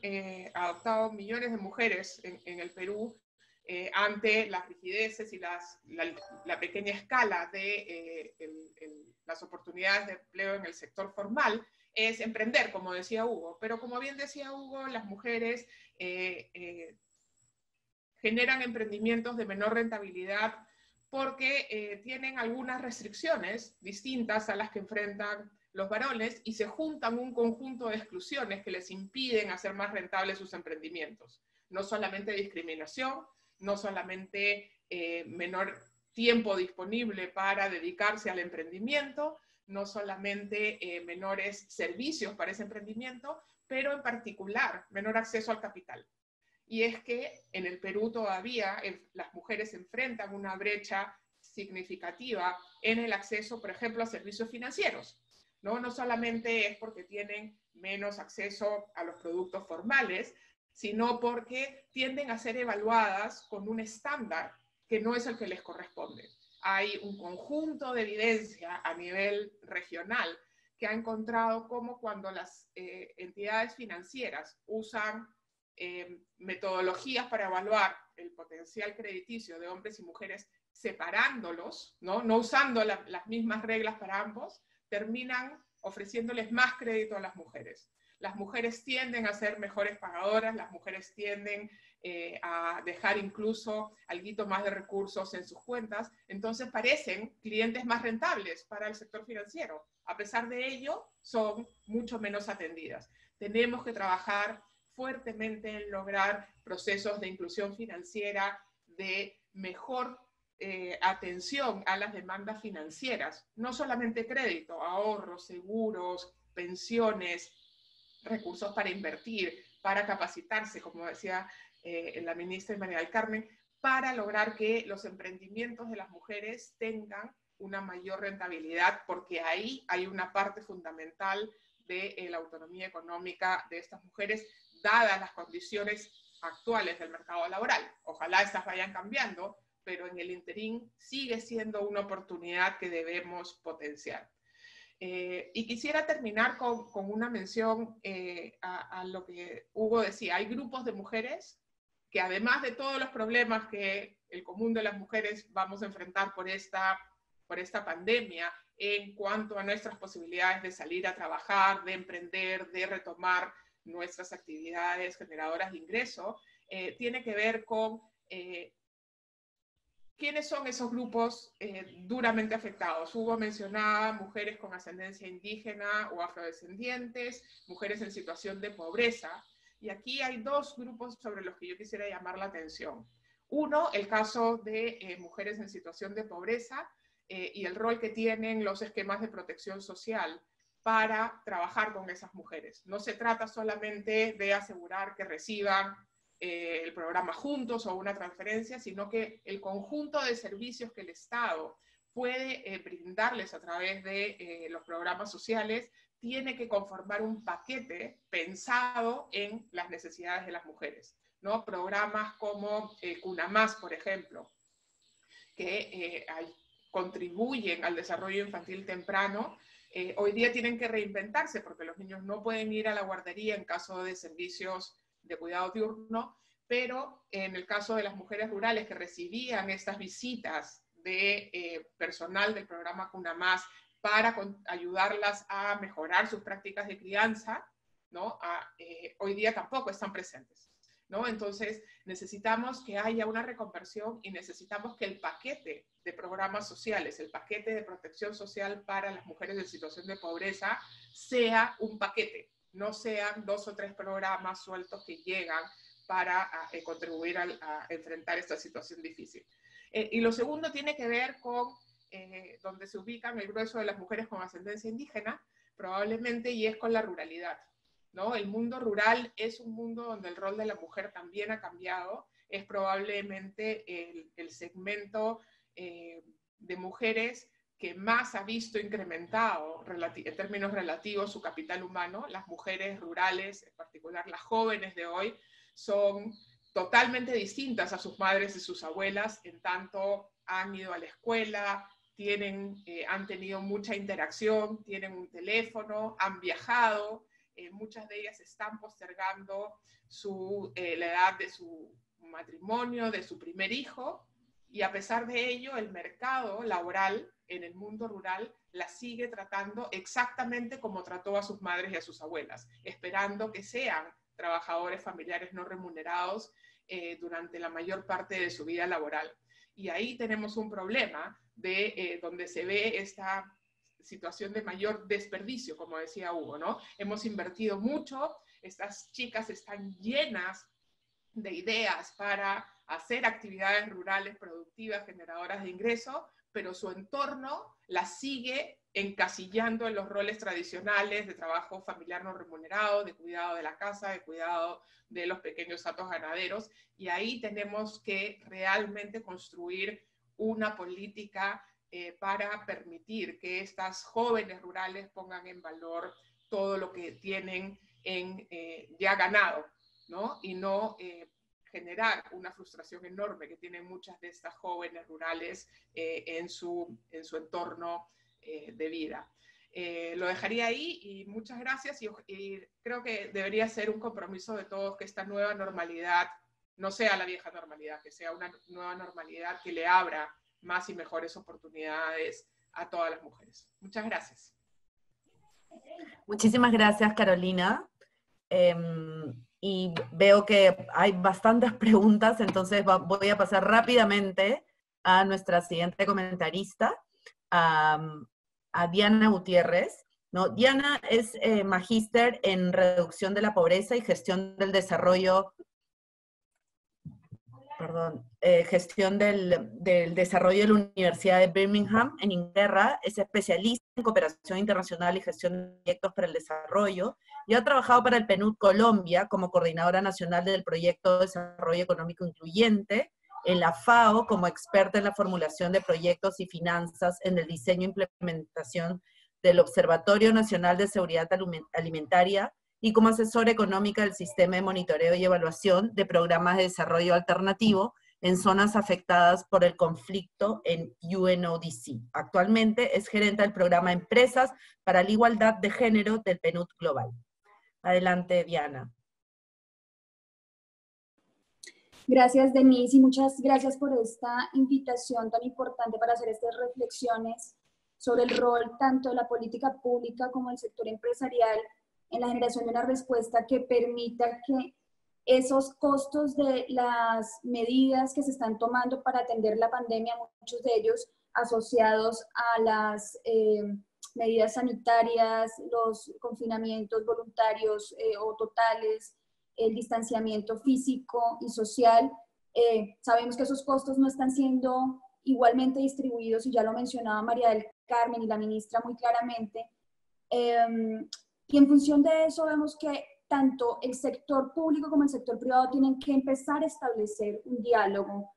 adoptado millones de mujeres en, el Perú ante las rigideces y las, la, pequeña escala de las oportunidades de empleo en el sector formal es emprender, como decía Hugo. Pero como bien decía Hugo, las mujeres eh, eh, generan emprendimientos de menor rentabilidad porque eh, tienen algunas restricciones distintas a las que enfrentan los varones y se juntan un conjunto de exclusiones que les impiden hacer más rentables sus emprendimientos. No solamente discriminación, no solamente menor tiempo disponible para dedicarse al emprendimiento, no solamente eh, menores servicios para ese emprendimiento, pero en particular menor acceso al capital. Y es que en el Perú todavía las mujeres enfrentan una brecha significativa en el acceso, por ejemplo, a servicios financieros. ¿no? no solamente es porque tienen menos acceso a los productos formales, sino porque tienden a ser evaluadas con un estándar que no es el que les corresponde. Hay un conjunto de evidencia a nivel regional que ha encontrado cómo cuando las eh, entidades financieras usan eh, metodologías para evaluar el potencial crediticio de hombres y mujeres separándolos, no, no usando las mismas reglas para ambos, terminan ofreciéndoles más crédito a las mujeres. Las mujeres tienden a ser mejores pagadoras, las mujeres tienden eh, a dejar incluso algo más de recursos en sus cuentas, entonces parecen clientes más rentables para el sector financiero. A pesar de ello, son mucho menos atendidas. Tenemos que trabajar fuertemente en lograr procesos de inclusión financiera, de mejor eh, atención a las demandas financieras, no solamente crédito, ahorros, seguros, pensiones, recursos para invertir, para capacitarse, como decía eh, la ministra María del Carmen, para lograr que los emprendimientos de las mujeres tengan una mayor rentabilidad, porque ahí hay una parte fundamental de eh, la autonomía económica de estas mujeres, dadas las condiciones actuales del mercado laboral. Ojalá estas vayan cambiando, pero en el interín sigue siendo una oportunidad que debemos potenciar. Eh, y quisiera terminar con, una mención a, a, lo que Hugo decía. Hay grupos de mujeres que además de todos los problemas que el común de las mujeres vamos a enfrentar por esta, por esta pandemia en cuanto a nuestras posibilidades de salir a trabajar, de emprender, de retomar nuestras actividades generadoras de ingreso, eh, tiene que ver con eh, quiénes son esos grupos eh, duramente afectados. Hugo mencionaba mujeres con ascendencia indígena o afrodescendientes, mujeres en situación de pobreza, y aquí hay dos grupos sobre los que yo quisiera llamar la atención. Uno, el caso de eh, mujeres en situación de pobreza eh, y el rol que tienen los esquemas de protección social para trabajar con esas mujeres. No se trata solamente de asegurar que reciban eh, el programa juntos o una transferencia, sino que el conjunto de servicios que el Estado puede brindarles a través de los programas sociales tiene que conformar un paquete pensado en las necesidades de las mujeres. ¿no? Programas como eh, CUNAMás, por ejemplo, que eh, contribuyen al desarrollo infantil temprano, eh, hoy día tienen que reinventarse porque los niños no pueden ir a la guardería en caso de servicios de cuidado diurno, pero en el caso de las mujeres rurales que recibían estas visitas de personal del programa CUNAMás para ayudarlas a mejorar sus prácticas de crianza, ¿no? Eh, hoy día tampoco están presentes. ¿no? Entonces, necesitamos que haya una reconversión y necesitamos que el paquete de programas sociales, el paquete de protección social para las mujeres en situación de pobreza, sea un paquete, no sean dos o tres programas sueltos que llegan para eh, contribuir a enfrentar esta situación difícil. Eh, y lo segundo tiene que ver con eh, donde se ubican el grueso de las mujeres con ascendencia indígena, probablemente, y es con la ruralidad. ¿no? El mundo rural es un mundo donde el rol de la mujer también ha cambiado, es probablemente el, segmento eh, de mujeres que más ha visto incrementado en términos relativos su capital humano. Las mujeres rurales, en particular las jóvenes de hoy, son totalmente distintas a sus madres y sus abuelas, en tanto han ido a la escuela, tienen, eh, han tenido mucha interacción, tienen un teléfono, han viajado, eh, muchas de ellas están postergando su, eh, la edad de su matrimonio, de su primer hijo, y a pesar de ello, el mercado laboral en el mundo rural la sigue tratando exactamente como trató a sus madres y a sus abuelas, esperando que sean trabajadores familiares no remunerados eh, durante la mayor parte de su vida laboral. Y ahí tenemos un problema de eh, donde se ve esta situación de mayor desperdicio, como decía Hugo, ¿no? Hemos invertido mucho, estas chicas están llenas de ideas para hacer actividades rurales productivas, generadoras de ingreso, pero su entorno las sigue encasillando en los roles tradicionales de trabajo familiar no remunerado, de cuidado de la casa, de cuidado de los pequeños atos ganaderos. Y ahí tenemos que realmente construir una política eh, para permitir que estas jóvenes rurales pongan en valor todo lo que tienen en, eh, ya ganado, ¿no? Y no eh, generar una frustración enorme que tienen muchas de estas jóvenes rurales eh, en, su, en su entorno eh, de vida. Eh, lo dejaría ahí y muchas gracias y, creo que debería ser un compromiso de todos que esta nueva normalidad no sea la vieja normalidad, que sea una nueva normalidad que le abra más y mejores oportunidades a todas las mujeres. Muchas gracias. Muchísimas gracias, Carolina. Em, y veo que hay bastantes preguntas, entonces voy a pasar rápidamente a nuestra siguiente comentarista, a, Diana Gutiérrez. ¿no? Diana es eh, magíster en reducción de la pobreza y gestión del desarrollo perdón, eh, gestión del, del, desarrollo de la Universidad de Birmingham en Inglaterra, es especialista en cooperación internacional y gestión de proyectos para el desarrollo y ha trabajado para el PNUD Colombia como coordinadora nacional del proyecto de desarrollo económico incluyente, en la FAO como experta en la formulación de proyectos y finanzas en el diseño e implementación del Observatorio Nacional de Seguridad Alimentaria y como asesora económica del sistema de monitoreo y evaluación de programas de desarrollo alternativo en zonas afectadas por el conflicto en UNODC. Actualmente es gerente del programa Empresas para la Igualdad de Género del PNUD Global. Adelante, Diana. Gracias, Denise, y muchas gracias por esta invitación tan importante para hacer estas reflexiones sobre el rol tanto de la política pública como del sector empresarial en la generación de una respuesta que permita que esos costos de las medidas que se están tomando para atender la pandemia, muchos de ellos asociados a las eh, medidas sanitarias, los confinamientos voluntarios eh, o totales, el distanciamiento físico y social, eh, sabemos que esos costos no están siendo igualmente distribuidos y ya lo mencionaba María del Carmen y la ministra muy claramente. Y en función de eso vemos que tanto el sector público como el sector privado tienen que empezar a establecer un diálogo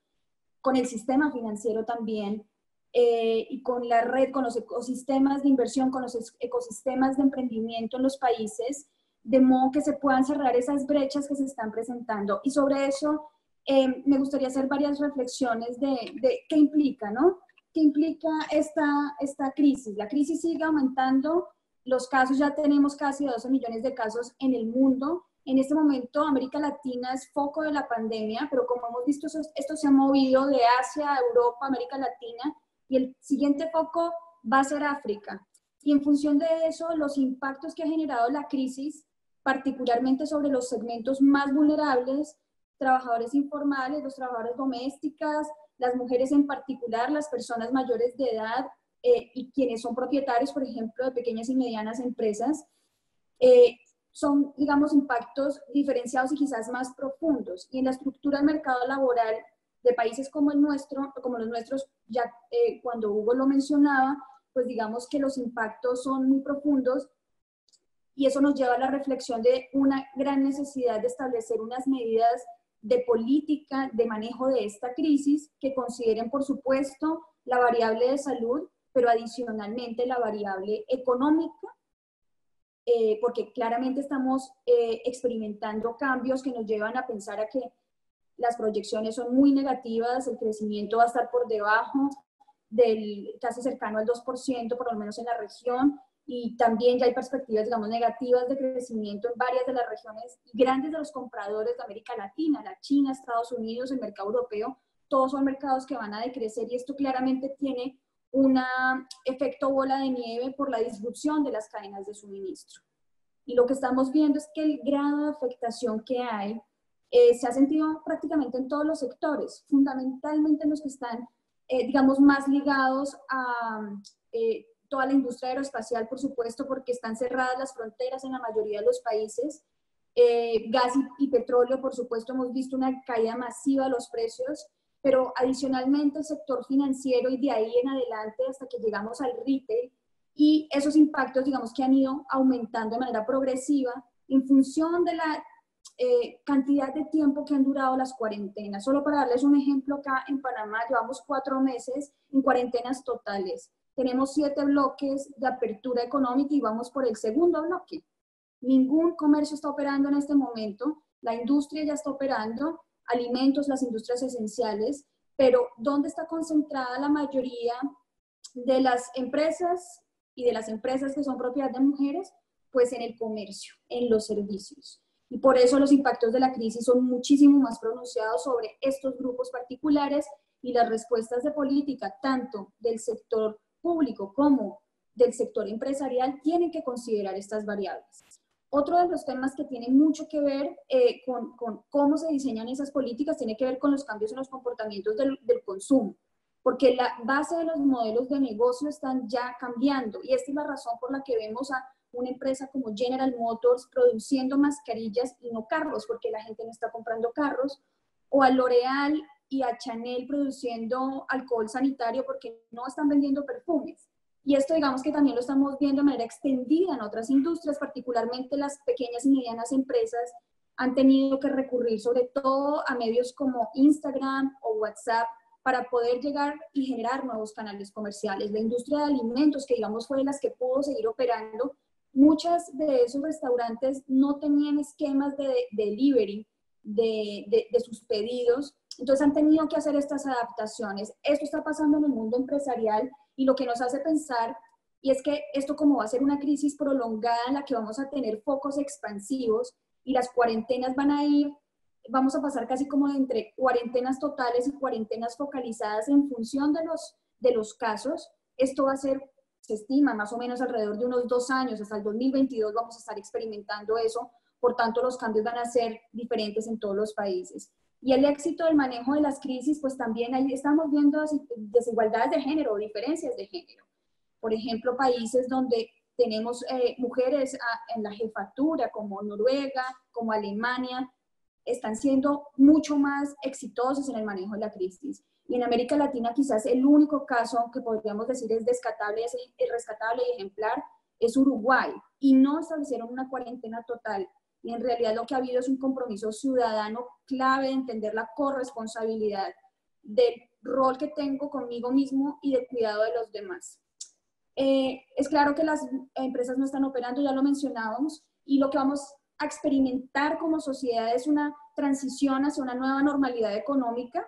con el sistema financiero también eh, y con la red, con los ecosistemas de inversión, con los ecosistemas de emprendimiento en los países, de modo que se puedan cerrar esas brechas que se están presentando. Y sobre eso eh, me gustaría hacer varias reflexiones de, de, qué implica, ¿no? ¿Qué implica esta, esta crisis? La crisis sigue aumentando los casos, ya tenemos casi 12 millones de casos en el mundo. En este momento América Latina es foco de la pandemia, pero como hemos visto, esto se ha movido de Asia a Europa, América Latina, y el siguiente foco va a ser África. Y en función de eso, los impactos que ha generado la crisis, particularmente sobre los segmentos más vulnerables, trabajadores informales, los trabajadores domésticas, las mujeres en particular, las personas mayores de edad, eh, y quienes son propietarios, por ejemplo, de pequeñas y medianas empresas, eh, son, digamos, impactos diferenciados y quizás más profundos. Y en la estructura del mercado laboral de países como el nuestro, como los nuestros, ya eh, cuando Hugo lo mencionaba, pues digamos que los impactos son muy profundos y eso nos lleva a la reflexión de una gran necesidad de establecer unas medidas de política de manejo de esta crisis que consideren, por supuesto, la variable de salud, pero adicionalmente la variable económica, eh, porque claramente estamos eh, experimentando cambios que nos llevan a pensar a que las proyecciones son muy negativas, el crecimiento va a estar por debajo del casi cercano al 2%, por lo menos en la región, y también ya hay perspectivas, digamos, negativas de crecimiento en varias de las regiones grandes de los compradores de América Latina, la China, Estados Unidos, el mercado europeo, todos son mercados que van a decrecer y esto claramente tiene un efecto bola de nieve por la disrupción de las cadenas de suministro. Y lo que estamos viendo es que el grado de afectación que hay eh, se ha sentido prácticamente en todos los sectores, fundamentalmente en los que están, eh, digamos, más ligados a eh, toda la industria aeroespacial, por supuesto, porque están cerradas las fronteras en la mayoría de los países. gas y, y, petróleo, por supuesto, hemos visto una caída masiva de los precios pero adicionalmente el sector financiero y de ahí en adelante hasta que llegamos al retail y esos impactos, digamos, que han ido aumentando de manera progresiva en función de la eh, cantidad de tiempo que han durado las cuarentenas. Solo para darles un ejemplo, acá en Panamá llevamos cuatro meses en cuarentenas totales. Tenemos siete bloques de apertura económica y vamos por el segundo bloque. Ningún comercio está operando en este momento, la industria ya está operando alimentos, las industrias esenciales, pero ¿dónde está concentrada la mayoría de las empresas y de las empresas que son propiedad de mujeres? Pues en el comercio, en los servicios. Y por eso los impactos de la crisis son muchísimo más pronunciados sobre estos grupos particulares y las respuestas de política, tanto del sector público como del sector empresarial, tienen que considerar estas variables. Otro de los temas que tiene mucho que ver eh, con, cómo se diseñan esas políticas tiene que ver con los cambios en los comportamientos del, consumo, porque la base de los modelos de negocio están ya cambiando y esta es la razón por la que vemos a una empresa como General Motors produciendo mascarillas y no carros, porque la gente no está comprando carros, o a L'Oreal y a Chanel produciendo alcohol sanitario porque no están vendiendo perfumes. Y esto digamos que también lo estamos viendo de manera extendida en otras industrias, particularmente las pequeñas y medianas empresas han tenido que recurrir sobre todo a medios como Instagram o WhatsApp para poder llegar y generar nuevos canales comerciales. La industria de alimentos, que digamos fue de las que pudo seguir operando, muchas de esos restaurantes no tenían esquemas de, delivery de, de, de sus pedidos, entonces han tenido que hacer estas adaptaciones. Esto está pasando en el mundo empresarial y lo que nos hace pensar, y es que esto como va a ser una crisis prolongada en la que vamos a tener focos expansivos y las cuarentenas van a ir, vamos a pasar casi como entre cuarentenas totales y cuarentenas focalizadas en función de los, de los casos. Esto va a ser, se estima, más o menos alrededor de unos dos años, hasta el 2022 vamos a estar experimentando eso, por tanto los cambios van a ser diferentes en todos los países. Y el éxito del manejo de las crisis, pues también ahí estamos viendo desigualdades de género, diferencias de género. Por ejemplo, países donde tenemos eh, mujeres ah, en la jefatura, como Noruega, como Alemania, están siendo mucho más exitosos en el manejo de la crisis. Y en América Latina quizás el único caso que podríamos decir es descatable, es rescatable y ejemplar, es Uruguay. Y no establecieron una cuarentena total y en realidad lo que ha habido es un compromiso ciudadano clave de entender la corresponsabilidad del rol que tengo conmigo mismo y del cuidado de los demás. Eh, es claro que las empresas no están operando, ya lo mencionábamos, y lo que vamos a experimentar como sociedad es una transición hacia una nueva normalidad económica,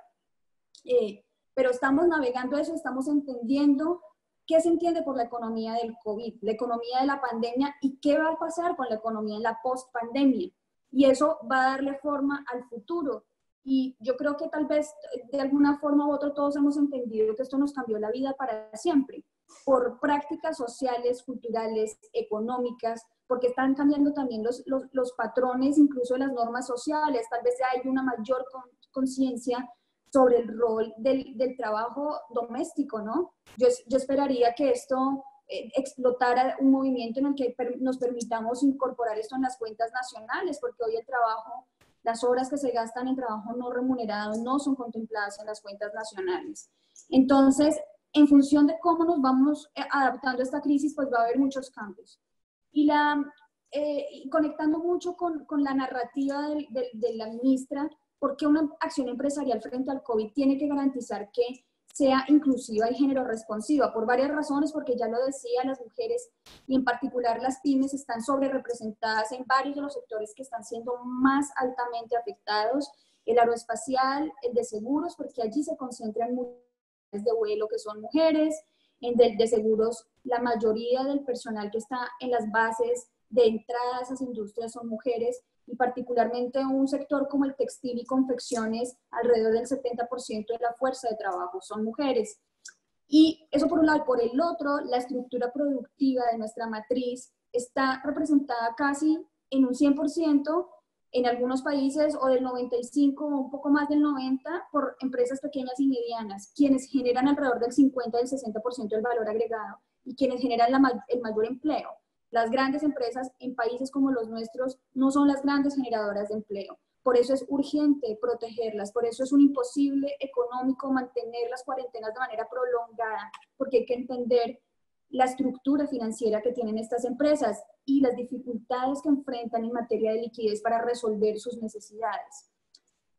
eh, pero estamos navegando eso, estamos entendiendo ¿Qué se entiende por la economía del COVID, la economía de la pandemia y qué va a pasar con la economía en la post-pandemia? Y eso va a darle forma al futuro. Y yo creo que tal vez de alguna forma u otra todos hemos entendido que esto nos cambió la vida para siempre, por prácticas sociales, culturales, económicas, porque están cambiando también los, los, los patrones, incluso las normas sociales. Tal vez hay una mayor conciencia sobre el rol del, del trabajo doméstico, ¿no? Yo, yo esperaría que esto eh, explotara un movimiento en el que nos permitamos incorporar esto en las cuentas nacionales, porque hoy el trabajo, las horas que se gastan en trabajo no remunerado no son contempladas en las cuentas nacionales. Entonces, en función de cómo nos vamos eh, adaptando a esta crisis, pues va a haber muchos cambios. Y la, eh, conectando mucho con, con la narrativa de, de, la ministra, porque una acción empresarial frente al COVID tiene que garantizar que sea inclusiva y género responsiva, por varias razones, porque ya lo decía, las mujeres y en particular las pymes están sobre representadas en varios de los sectores que están siendo más altamente afectados, el aeroespacial, el de seguros, porque allí se concentran muchas de vuelo que son mujeres, en el de seguros la mayoría del personal que está en las bases de entrada a esas industrias son mujeres y particularmente un sector como el textil y confecciones, alrededor del 70% de la fuerza de trabajo son mujeres. Y eso por un lado. Por el otro, la estructura productiva de nuestra matriz está representada casi en un 100% en algunos países o del 95 o un poco más del 90 por empresas pequeñas y medianas, quienes generan alrededor del 50 del 60% del valor agregado y quienes generan el mayor empleo. Las grandes empresas en países como los nuestros no son las grandes generadoras de empleo. Por eso es urgente protegerlas, por eso es un imposible económico mantener las cuarentenas de manera prolongada, porque hay que entender la estructura financiera que tienen estas empresas y las dificultades que enfrentan en materia de liquidez para resolver sus necesidades.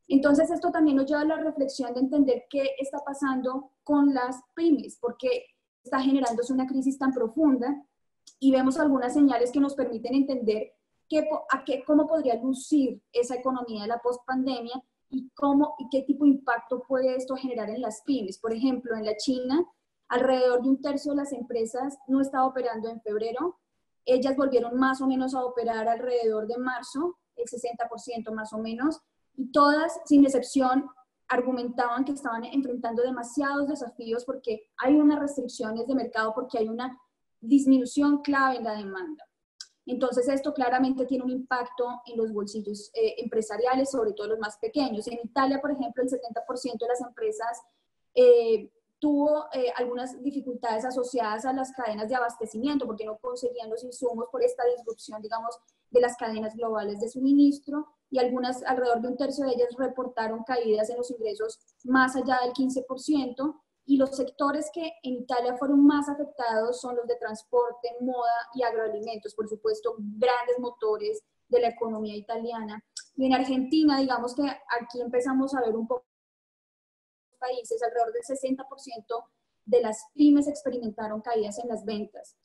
Entonces, esto también nos lleva a la reflexión de entender qué está pasando con las pymes, porque está generándose una crisis tan profunda y vemos algunas señales que nos permiten entender qué, a qué, cómo podría lucir esa economía de la pospandemia y, y qué tipo de impacto puede esto generar en las pymes. Por ejemplo, en la China, alrededor de un tercio de las empresas no estaba operando en febrero. Ellas volvieron más o menos a operar alrededor de marzo, el 60% más o menos, y todas, sin excepción, argumentaban que estaban enfrentando demasiados desafíos porque hay unas restricciones de mercado, porque hay una disminución clave en la demanda. Entonces, esto claramente tiene un impacto en los bolsillos eh, empresariales, sobre todo los más pequeños. En Italia, por ejemplo, el 70% de las empresas eh, tuvo eh, algunas dificultades asociadas a las cadenas de abastecimiento, porque no conseguían los insumos por esta disrupción, digamos, de las cadenas globales de suministro, y algunas, alrededor de un tercio de ellas, reportaron caídas en los ingresos más allá del 15%, y los sectores que en Italia fueron más afectados son los de transporte, moda y agroalimentos, por supuesto, grandes motores de la economía italiana. Y en Argentina, digamos que aquí empezamos a ver un poco países, alrededor del 60% de las pymes experimentaron caídas en las ventas,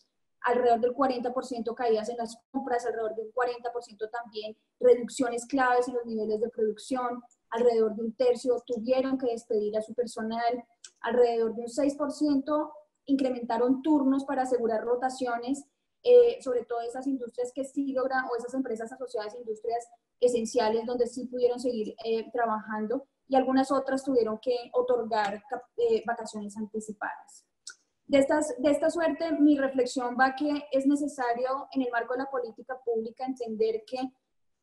alrededor del 40% caídas en las compras, alrededor del 40% también reducciones claves en los niveles de producción, alrededor de un tercio tuvieron que despedir a su personal, alrededor de un 6% incrementaron turnos para asegurar rotaciones, eh, sobre todo esas industrias que sí logran, o esas empresas asociadas a industrias esenciales donde sí pudieron seguir eh, trabajando, y algunas otras tuvieron que otorgar eh, vacaciones anticipadas. De, estas, de esta suerte, mi reflexión va que es necesario en el marco de la política pública entender que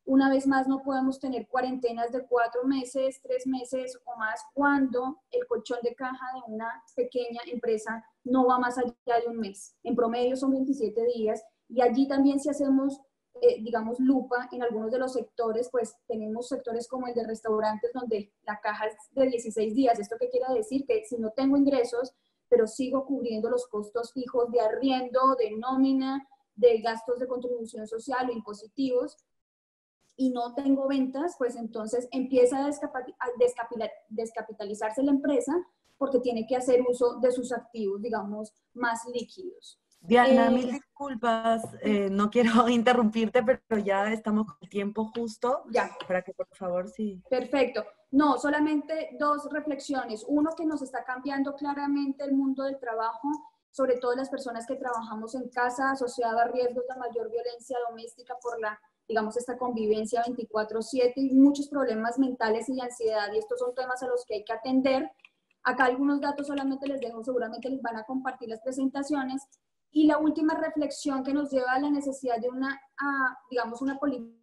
una vez más, no podemos tener cuarentenas de cuatro meses, tres meses o más cuando el colchón de caja de una pequeña empresa no va más allá de un mes. En promedio son 27 días y allí también si hacemos, eh, digamos, lupa en algunos de los sectores, pues tenemos sectores como el de restaurantes donde la caja es de 16 días. ¿Esto qué quiere decir? Que si no tengo ingresos, pero sigo cubriendo los costos fijos de arriendo, de nómina, de gastos de contribución social o impositivos, y no tengo ventas, pues entonces empieza a, descapitalizarse la empresa porque tiene que hacer uso de sus activos, digamos, más líquidos. Diana, eh, mil disculpas, eh, no quiero interrumpirte, pero ya estamos con el tiempo justo. Ya. Para que por favor sí. Perfecto. No, solamente dos reflexiones. Uno, que nos está cambiando claramente el mundo del trabajo, sobre todo las personas que trabajamos en casa, asociada a riesgos de mayor violencia doméstica por la digamos, esta convivencia 24/7 y muchos problemas mentales y ansiedad, y estos son temas a los que hay que atender. Acá algunos datos solamente les dejo, seguramente les van a compartir las presentaciones. Y la última reflexión que nos lleva a la necesidad de una, digamos, una política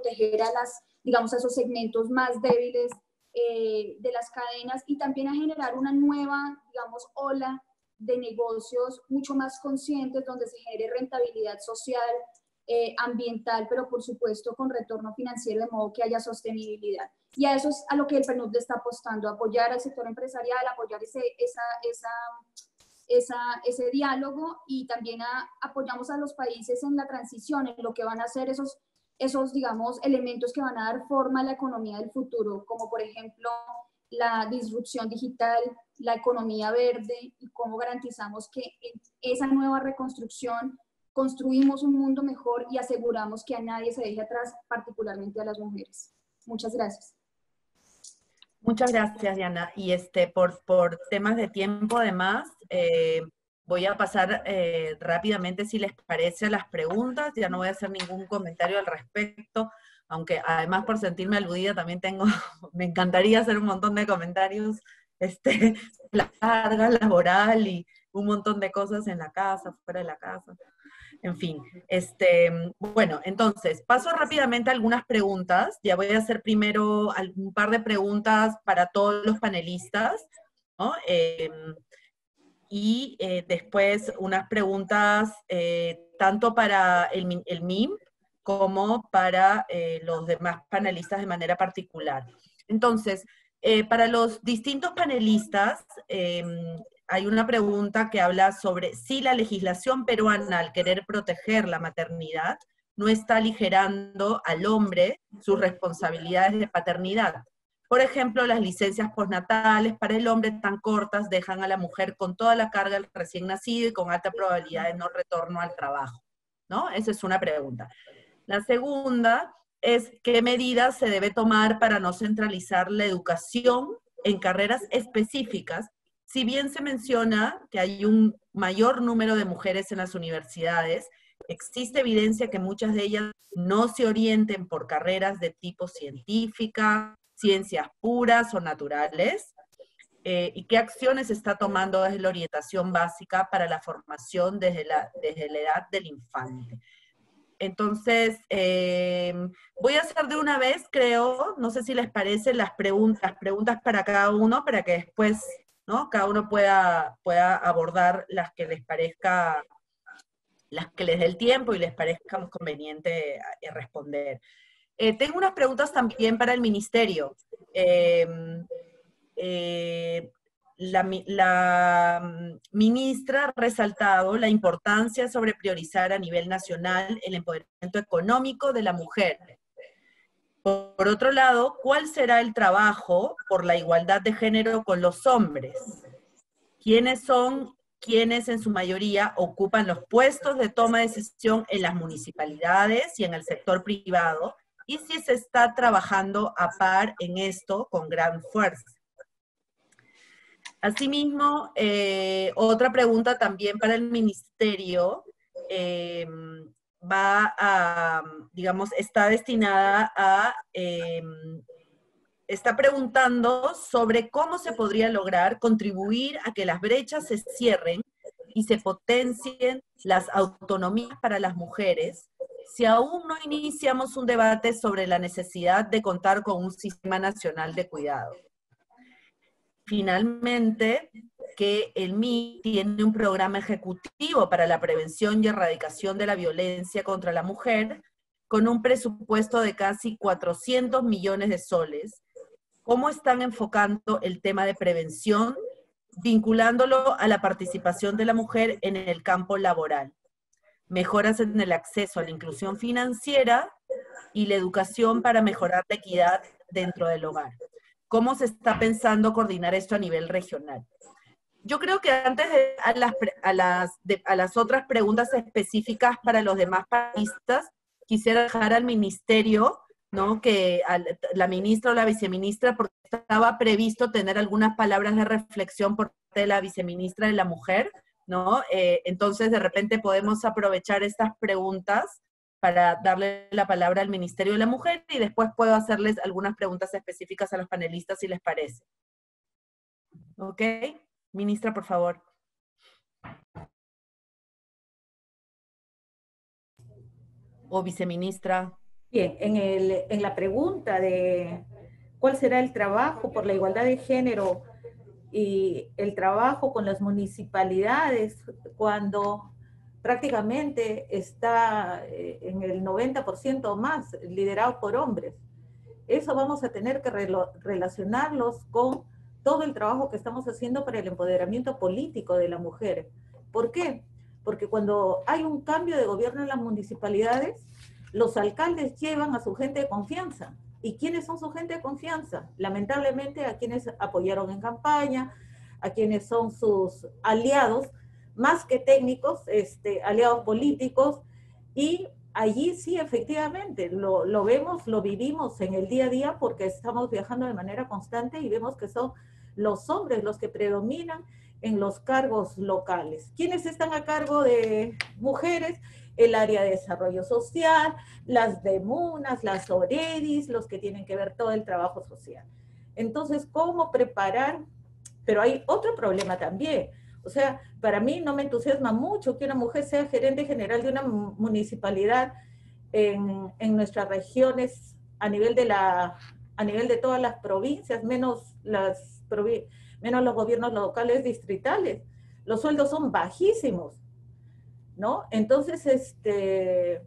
proteger a las, digamos, a esos segmentos más débiles eh, de las cadenas y también a generar una nueva, digamos, ola de negocios mucho más conscientes donde se genere rentabilidad social, eh, ambiental, pero por supuesto con retorno financiero de modo que haya sostenibilidad. Y a eso es a lo que el PNUD está apostando, apoyar al sector empresarial, apoyar ese, esa, esa, esa, ese diálogo y también apoyamos a los países en la transición, en lo que van a hacer esos, esos, digamos, elementos que van a dar forma a la economía del futuro, como por ejemplo la disrupción digital, la economía verde y cómo garantizamos que en esa nueva reconstrucción construimos un mundo mejor y aseguramos que a nadie se deje atrás, particularmente a las mujeres. Muchas gracias. Muchas gracias, Diana. Y este, por, por temas de tiempo, además, eh, voy a pasar eh, rápidamente, si les parece, a las preguntas. Ya no voy a hacer ningún comentario al respecto, aunque además por sentirme aludida también tengo, me encantaría hacer un montón de comentarios, este, la carga laboral y un montón de cosas en la casa, fuera de la casa. En fin, este, bueno, entonces, paso rápidamente a algunas preguntas. Ya voy a hacer primero un par de preguntas para todos los panelistas, ¿no? Em, y eh, después unas preguntas eh, tanto para el, el, MIM como para eh, los demás panelistas de manera particular. Entonces, para los distintos panelistas, hay una pregunta que habla sobre si la legislación peruana, al querer proteger la maternidad, no está aligerando al hombre sus responsabilidades de paternidad. Por ejemplo, las licencias postnatales para el hombre tan cortas dejan a la mujer con toda la carga del recién nacido y con alta probabilidad de no retorno al trabajo. ¿No? Esa es una pregunta. La segunda es qué medidas se debe tomar para no centralizar la educación en carreras específicas si bien se menciona que hay un mayor número de mujeres en las universidades, existe evidencia que muchas de ellas no se orienten por carreras de tipo científica, ciencias puras o naturales, eh, y qué acciones está tomando desde la orientación básica para la formación desde la, desde la edad del infante. Entonces, eh, voy a hacer de una vez, creo, no sé si les parece, las preguntas, preguntas para cada uno, para que después cada uno pueda, pueda abordar las que les parezca, las que les dé el tiempo y les parezca conveniente eh, responder. Eh, tengo unas preguntas también para el ministerio. Em, eh, la, mm, ministra ha resaltado la importancia sobre priorizar a nivel nacional el empoderamiento económico de la mujer por otro lado, ¿cuál será el trabajo por la igualdad de género con los hombres? ¿Quiénes son quienes en su mayoría ocupan los puestos de toma de decisión en las municipalidades y en el sector privado? Y si se está trabajando a par en esto con gran fuerza. Asimismo, eh, otra pregunta también para el ministerio. Eh, va a, digamos, está destinada a, em, está preguntando sobre cómo se podría lograr contribuir a que las brechas se cierren y se potencien las autonomías para las mujeres si aún no iniciamos un debate sobre la necesidad de contar con un sistema nacional de cuidado. Finalmente, que el MI tiene un programa ejecutivo para la prevención y erradicación de la violencia contra la mujer con un presupuesto de casi 400 millones de soles. ¿Cómo están enfocando el tema de prevención, vinculándolo a la participación de la mujer en el campo laboral? Mejoras en el acceso a la inclusión financiera y la educación para mejorar la equidad dentro del hogar. ¿Cómo se está pensando coordinar esto a nivel regional? Yo creo que antes de a las, a las, a las otras preguntas específicas para los demás países, quisiera dejar al ministerio, ¿no? Que la ministra o la viceministra, porque estaba previsto tener algunas palabras de reflexión por parte de la viceministra de la mujer, ¿no? Eh, entonces, de repente podemos aprovechar estas preguntas para darle la palabra al Ministerio de la Mujer y después puedo hacerles algunas preguntas específicas a los panelistas si les parece. ¿Ok? Ministra, por favor. O viceministra. Bien, en, el, en la pregunta de cuál será el trabajo por la igualdad de género y el trabajo con las municipalidades cuando prácticamente está eh, en el 90% o más liderado por hombres. Eso vamos a tener que relacionarlos con todo el trabajo que estamos haciendo para el empoderamiento político de la mujer. ¿Por qué? Porque cuando hay un cambio de gobierno en las municipalidades, los alcaldes llevan a su gente de confianza. ¿Y quiénes son su gente de confianza? Lamentablemente a quienes apoyaron en campaña, a quienes son sus aliados, más que técnicos, este, aliados políticos, y allí sí, efectivamente, lo, lo, vemos, lo vivimos en el día a día porque estamos viajando de manera constante y vemos que son los hombres los que predominan en los cargos locales. ¿Quiénes están a cargo de mujeres? El área de desarrollo social, las demunas, las OREDIS, los que tienen que ver todo el trabajo social. Entonces, ¿cómo preparar? Pero hay otro problema también. O sea, para mí no me entusiasma mucho que una mujer sea gerente general de una municipalidad en, en nuestras regiones a nivel de la a nivel de todas las provincias, menos las menos los gobiernos locales distritales. Los sueldos son bajísimos, ¿no? Entonces, este,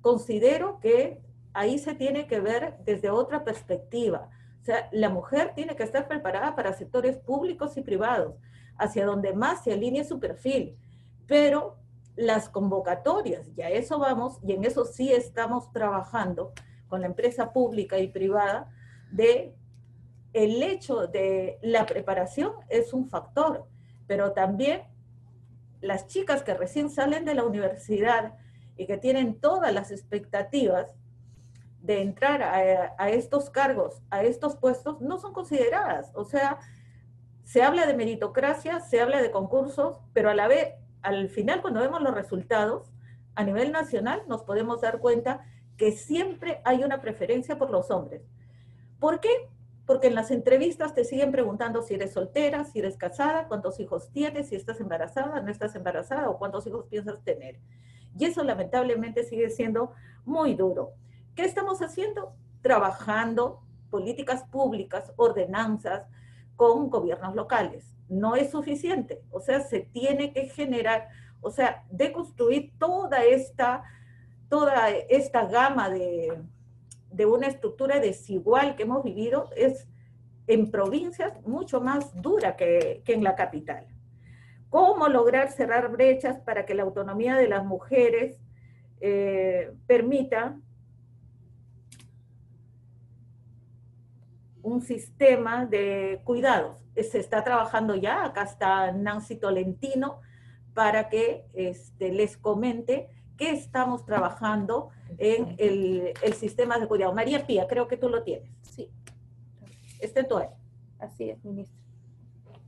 considero que ahí se tiene que ver desde otra perspectiva. O sea, la mujer tiene que estar preparada para sectores públicos y privados, hacia donde más se alinee su perfil. Pero las convocatorias, y a eso vamos, y en eso sí estamos trabajando con la empresa pública y privada, de el hecho de la preparación es un factor, pero también las chicas que recién salen de la universidad y que tienen todas las expectativas de entrar a, estos cargos, a estos puestos, no son consideradas. O sea, se habla de meritocracia, se habla de concursos, pero a la vez, al final, cuando vemos los resultados, a nivel nacional nos podemos dar cuenta que siempre hay una preferencia por los hombres. ¿Por qué? Porque en las entrevistas te siguen preguntando si eres soltera, si eres casada, cuántos hijos tienes, si estás embarazada, no estás embarazada o cuántos hijos piensas tener. Y eso lamentablemente sigue siendo muy duro. ¿Qué estamos haciendo? Trabajando políticas públicas, ordenanzas con gobiernos locales. No es suficiente, o sea, se tiene que generar, o sea, deconstruir toda esta, toda esta gama de, de una estructura desigual que hemos vivido es en provincias mucho más dura que, en la capital. ¿Cómo lograr cerrar brechas para que la autonomía de las mujeres eh, permita un sistema de cuidados? Se está trabajando ya, acá está Nancy Tolentino, para que este, les comente qué estamos trabajando en el, el, sistema de cuidado. María Pía, creo que tú lo tienes. Sí. Este tú Así es, ministro.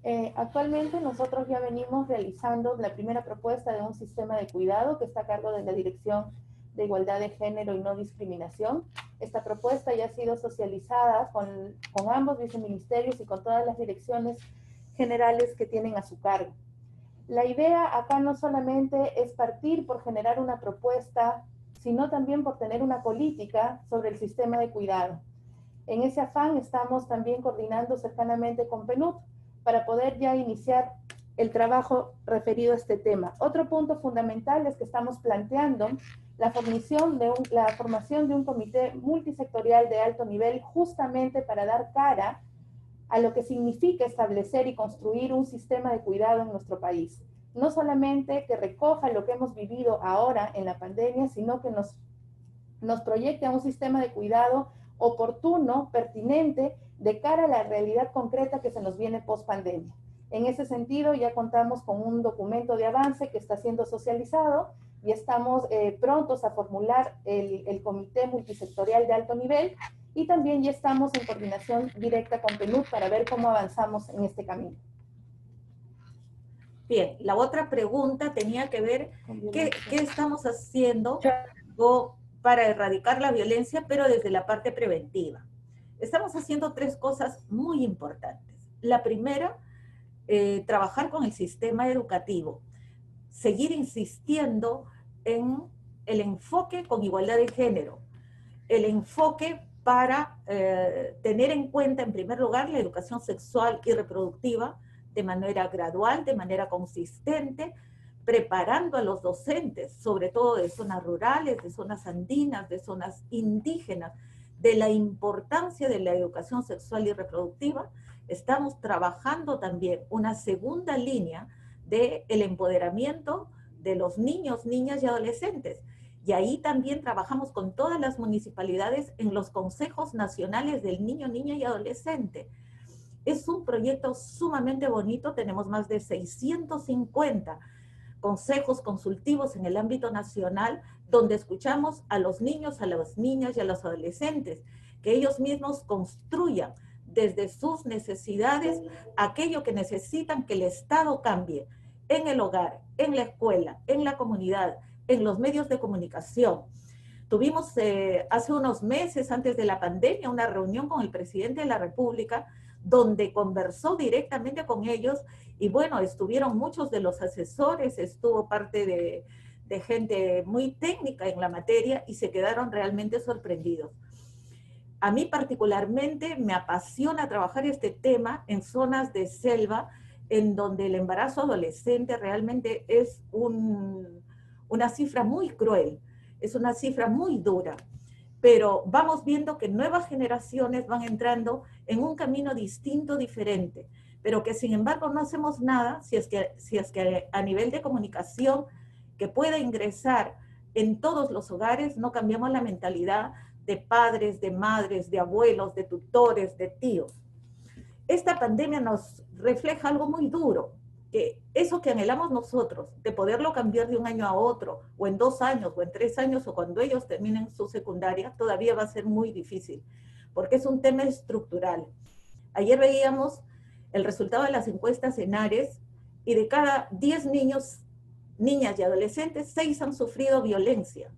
Eh, actualmente nosotros ya venimos realizando la primera propuesta de un sistema de cuidado que está a cargo de la Dirección de Igualdad de Género y No Discriminación. Esta propuesta ya ha sido socializada con, con ambos viceministerios y con todas las direcciones generales que tienen a su cargo. La idea acá no solamente es partir por generar una propuesta sino también por tener una política sobre el sistema de cuidado. En ese afán estamos también coordinando cercanamente con PNUD para poder ya iniciar el trabajo referido a este tema. Otro punto fundamental es que estamos planteando la de un, la formación de un comité multisectorial de alto nivel justamente para dar cara a lo que significa establecer y construir un sistema de cuidado en nuestro país no solamente que recoja lo que hemos vivido ahora en la pandemia, sino que nos, proyecte a un sistema de cuidado oportuno, pertinente, de cara a la realidad concreta que se nos viene post pandemia. En ese sentido, ya contamos con un documento de avance que está siendo socializado y estamos eh, prontos a formular el, comité multisectorial de alto nivel y también ya estamos en coordinación directa con PNUD para ver cómo avanzamos en este camino. Bien, la otra pregunta tenía que ver qué, qué estamos haciendo para erradicar la violencia, pero desde la parte preventiva. Estamos haciendo tres cosas muy importantes. La primera, eh, trabajar con el sistema educativo, seguir insistiendo en el enfoque con igualdad de género. el enfoque para eh, tener en cuenta, en primer lugar, la educación sexual y reproductiva de manera gradual, de manera consistente, preparando a los docentes, sobre todo de zonas rurales, de zonas andinas, de zonas indígenas, de la importancia de la educación sexual y reproductiva. Estamos trabajando también una segunda línea del el empoderamiento de los niños, niñas y adolescentes. Y ahí también trabajamos con todas las municipalidades en los consejos nacionales del niño, niña y adolescente. Es un proyecto sumamente bonito, tenemos más de 650 consejos consultivos en el ámbito nacional donde escuchamos a los niños, a las niñas y a los adolescentes, que ellos mismos construyan desde sus necesidades aquello que necesitan que el Estado cambie en el hogar, en la escuela, en la comunidad, en los medios de comunicación. Tuvimos eh, hace unos meses, antes de la pandemia, una reunión con el presidente de la República donde conversó directamente con ellos y bueno, estuvieron muchos de los asesores, estuvo parte de, de gente muy técnica en la materia y se quedaron realmente sorprendidos. A mí particularmente me apasiona trabajar este tema en zonas de selva en donde el embarazo adolescente realmente es un, una cifra muy cruel, es una cifra muy dura, pero vamos viendo que nuevas generaciones van entrando en un camino distinto, diferente, pero que sin embargo no hacemos nada si es que, si es que a nivel de comunicación que pueda ingresar en todos los hogares, no cambiamos la mentalidad de padres, de madres, de abuelos, de tutores, de tíos. Esta pandemia nos refleja algo muy duro, que eso que anhelamos nosotros, de poderlo cambiar de un año a otro, o en dos años, o en tres años, o cuando ellos terminen su secundaria, todavía va a ser muy difícil, porque es un tema estructural. Ayer veíamos el resultado de las encuestas en Ares, y de cada 10 niños, niñas y adolescentes, 6 han sufrido violencia,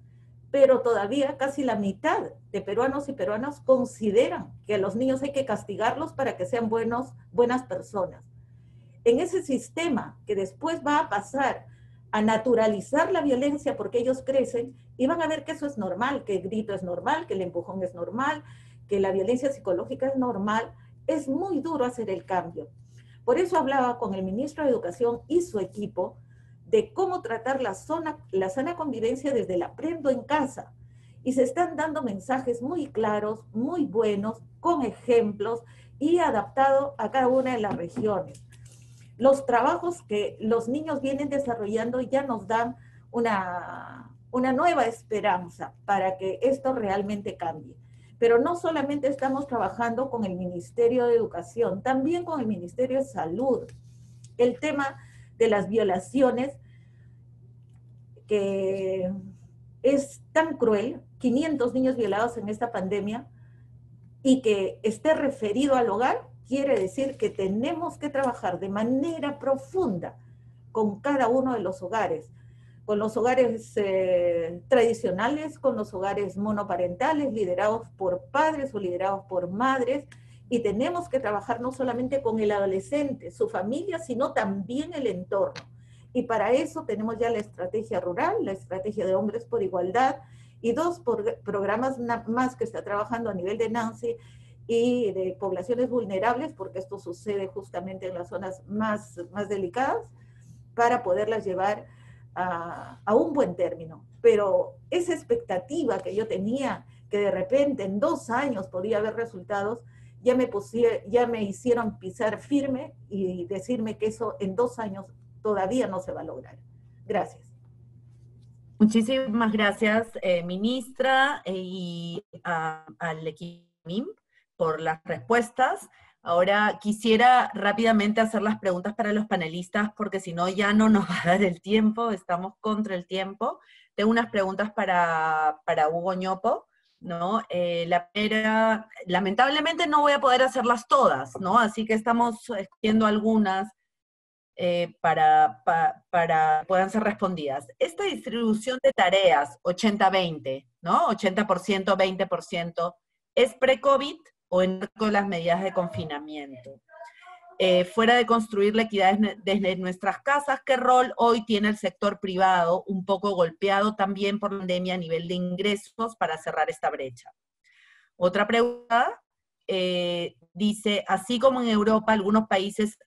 pero todavía casi la mitad de peruanos y peruanas consideran que a los niños hay que castigarlos para que sean buenos, buenas personas en ese sistema que después va a pasar a naturalizar la violencia porque ellos crecen y van a ver que eso es normal, que el grito es normal, que el empujón es normal, que la violencia psicológica es normal, es muy duro hacer el cambio. Por eso hablaba con el ministro de Educación y su equipo de cómo tratar la, zona, la sana convivencia desde el aprendo en casa. Y se están dando mensajes muy claros, muy buenos, con ejemplos y adaptados a cada una de las regiones los trabajos que los niños vienen desarrollando ya nos dan una, una nueva esperanza para que esto realmente cambie. Pero no solamente estamos trabajando con el Ministerio de Educación, también con el Ministerio de Salud. El tema de las violaciones, que es tan cruel, 500 niños violados en esta pandemia, y que esté referido al hogar, quiere decir que tenemos que trabajar de manera profunda con cada uno de los hogares, con los hogares eh, tradicionales, con los hogares monoparentales, liderados por padres o liderados por madres, y tenemos que trabajar no solamente con el adolescente, su familia, sino también el entorno. Y para eso tenemos ya la estrategia rural, la estrategia de hombres por igualdad y dos programas más que está trabajando a nivel de Nancy, y de poblaciones vulnerables, porque esto sucede justamente en las zonas más, más delicadas, para poderlas llevar a, a un buen término. Pero esa expectativa que yo tenía, que de repente en dos años podía haber resultados, ya me, ya me hicieron pisar firme y decirme que eso en dos años todavía no se va a lograr. Gracias. Muchísimas gracias, eh, ministra, eh, y al equipo por las respuestas. Ahora quisiera rápidamente hacer las preguntas para los panelistas porque si no ya no nos va a dar el tiempo, estamos contra el tiempo. Tengo unas preguntas para, para Hugo Ñopo, ¿no? Eh, la primera, lamentablemente no voy a poder hacerlas todas, ¿no? Así que estamos escogiendo algunas eh, para, para puedan ser respondidas. Esta distribución de tareas, 80-20, ¿no? 80%, 20%, ¿es pre-COVID o en las medidas de confinamiento. Eh, fuera de construir la equidad desde nuestras casas, ¿qué rol hoy tiene el sector privado, un poco golpeado también por la pandemia a nivel de ingresos para cerrar esta brecha? Otra pregunta eh, dice, así como en Europa algunos países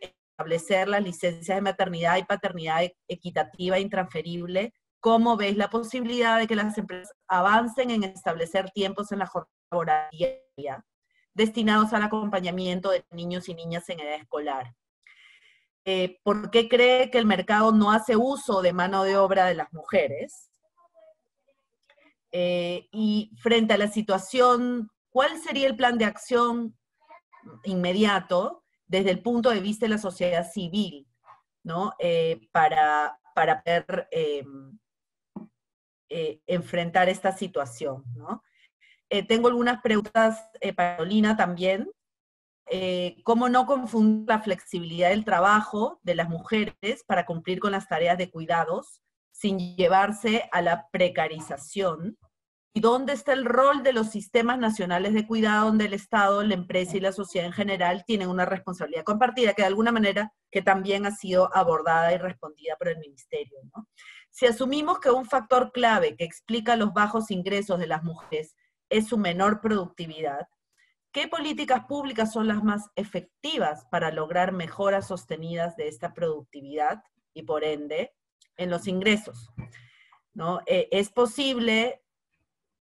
establecer las licencias de maternidad y paternidad e-, equitativa e intransferible, ¿cómo ves la posibilidad de que las empresas avancen en establecer tiempos en la jornada destinados al acompañamiento de niños y niñas en edad escolar? Eh, ¿Por qué cree que el mercado no hace uso de mano de obra de las mujeres? Eh, y frente a la situación, ¿cuál sería el plan de acción inmediato desde el punto de vista de la sociedad civil, ¿no? Eh, para, para poder enfrentar esta situación, ¿no? Tengo algunas preguntas para Carolina también. Eh, cómo no confundir la flexibilidad del trabajo de las mujeres para cumplir con las tareas de cuidados sin llevarse a la precarización. ¿Y dónde está el rol de los sistemas nacionales de cuidado donde el Estado, la empresa y la sociedad en general tienen una responsabilidad compartida que de alguna manera que también ha sido abordada y respondida por el Ministerio? Si asumimos que un factor clave que explica los bajos ingresos de las mujeres es su menor productividad, ¿Qué políticas públicas son las más efectivas para lograr mejoras sostenidas de esta productividad y por ende en los ingresos? ¿No? Eh, ¿Es posible,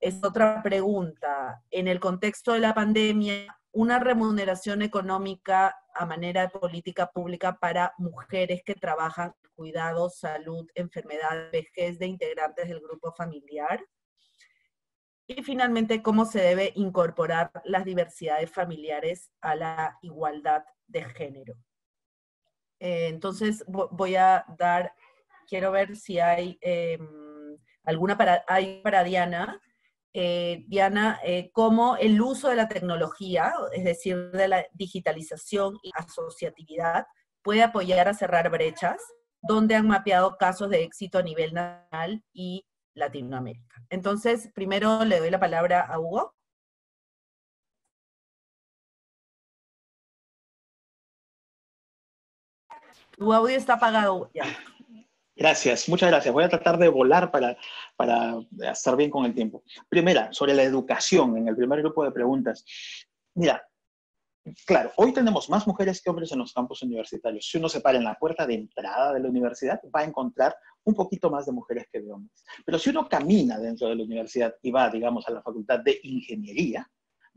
es otra pregunta, en el contexto de la pandemia, una remuneración económica a manera de política pública para mujeres que trabajan cuidado, salud, enfermedad, vejez de integrantes del grupo familiar? Y finalmente, cómo se debe incorporar las diversidades familiares a la igualdad de género. Eh, entonces, voy a dar, quiero ver si hay em, alguna para, hay para Diana. Eh, Diana, eh, cómo el uso de la tecnología, es decir, de la digitalización y asociatividad, puede apoyar a cerrar brechas, donde han mapeado casos de éxito a nivel nacional y Latinoamérica. Entonces, primero le doy la palabra a Hugo. Tu audio está apagado ya. Gracias, muchas gracias. Voy a tratar de volar para, para estar bien con el tiempo. Primera, sobre la educación, en el primer grupo de preguntas. Mira, Claro, hoy tenemos más mujeres que hombres en los campos universitarios. Si uno se para en la puerta de entrada de la universidad, va a encontrar un poquito más de mujeres que de hombres. Pero si uno camina dentro de la universidad y va, digamos, a la facultad de ingeniería,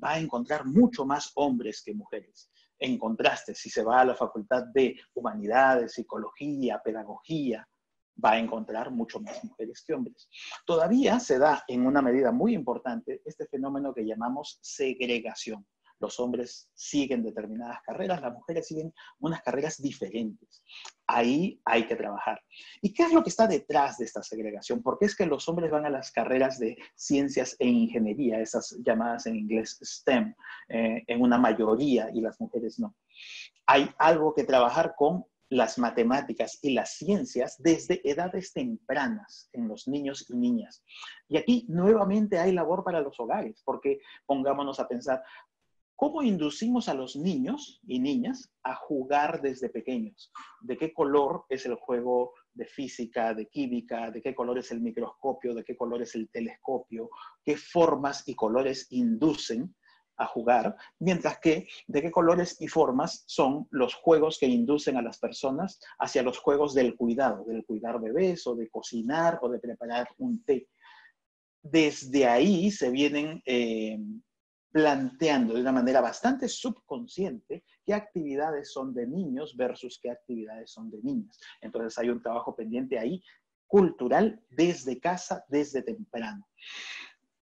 va a encontrar mucho más hombres que mujeres. En contraste, si se va a la facultad de humanidades, psicología, pedagogía, va a encontrar mucho más mujeres que hombres. Todavía se da en una medida muy importante este fenómeno que llamamos segregación los hombres siguen determinadas carreras, las mujeres siguen unas carreras diferentes. Ahí hay que trabajar. ¿Y qué es lo que está detrás de esta segregación? ¿Por qué es que los hombres van a las carreras de ciencias e ingeniería, esas llamadas en inglés STEM, eh, en una mayoría y las mujeres no? Hay algo que trabajar con las matemáticas y las ciencias desde edades tempranas en los niños y niñas. Y aquí nuevamente hay labor para los hogares, porque pongámonos a pensar, ¿Cómo inducimos a los niños y niñas a jugar desde pequeños? ¿De qué color es el juego de física, de química? ¿De qué color es el microscopio? ¿De qué color es el telescopio? ¿Qué formas y colores inducen a jugar? Mientras que, ¿de qué colores y formas son los juegos que inducen a las personas hacia los juegos del cuidado? Del cuidar bebés o de cocinar o de preparar un té. Desde ahí se vienen... Eh, planteando de una manera bastante subconsciente qué actividades son de niños versus qué actividades son de niñas. Entonces hay un trabajo pendiente ahí cultural desde casa, desde temprano.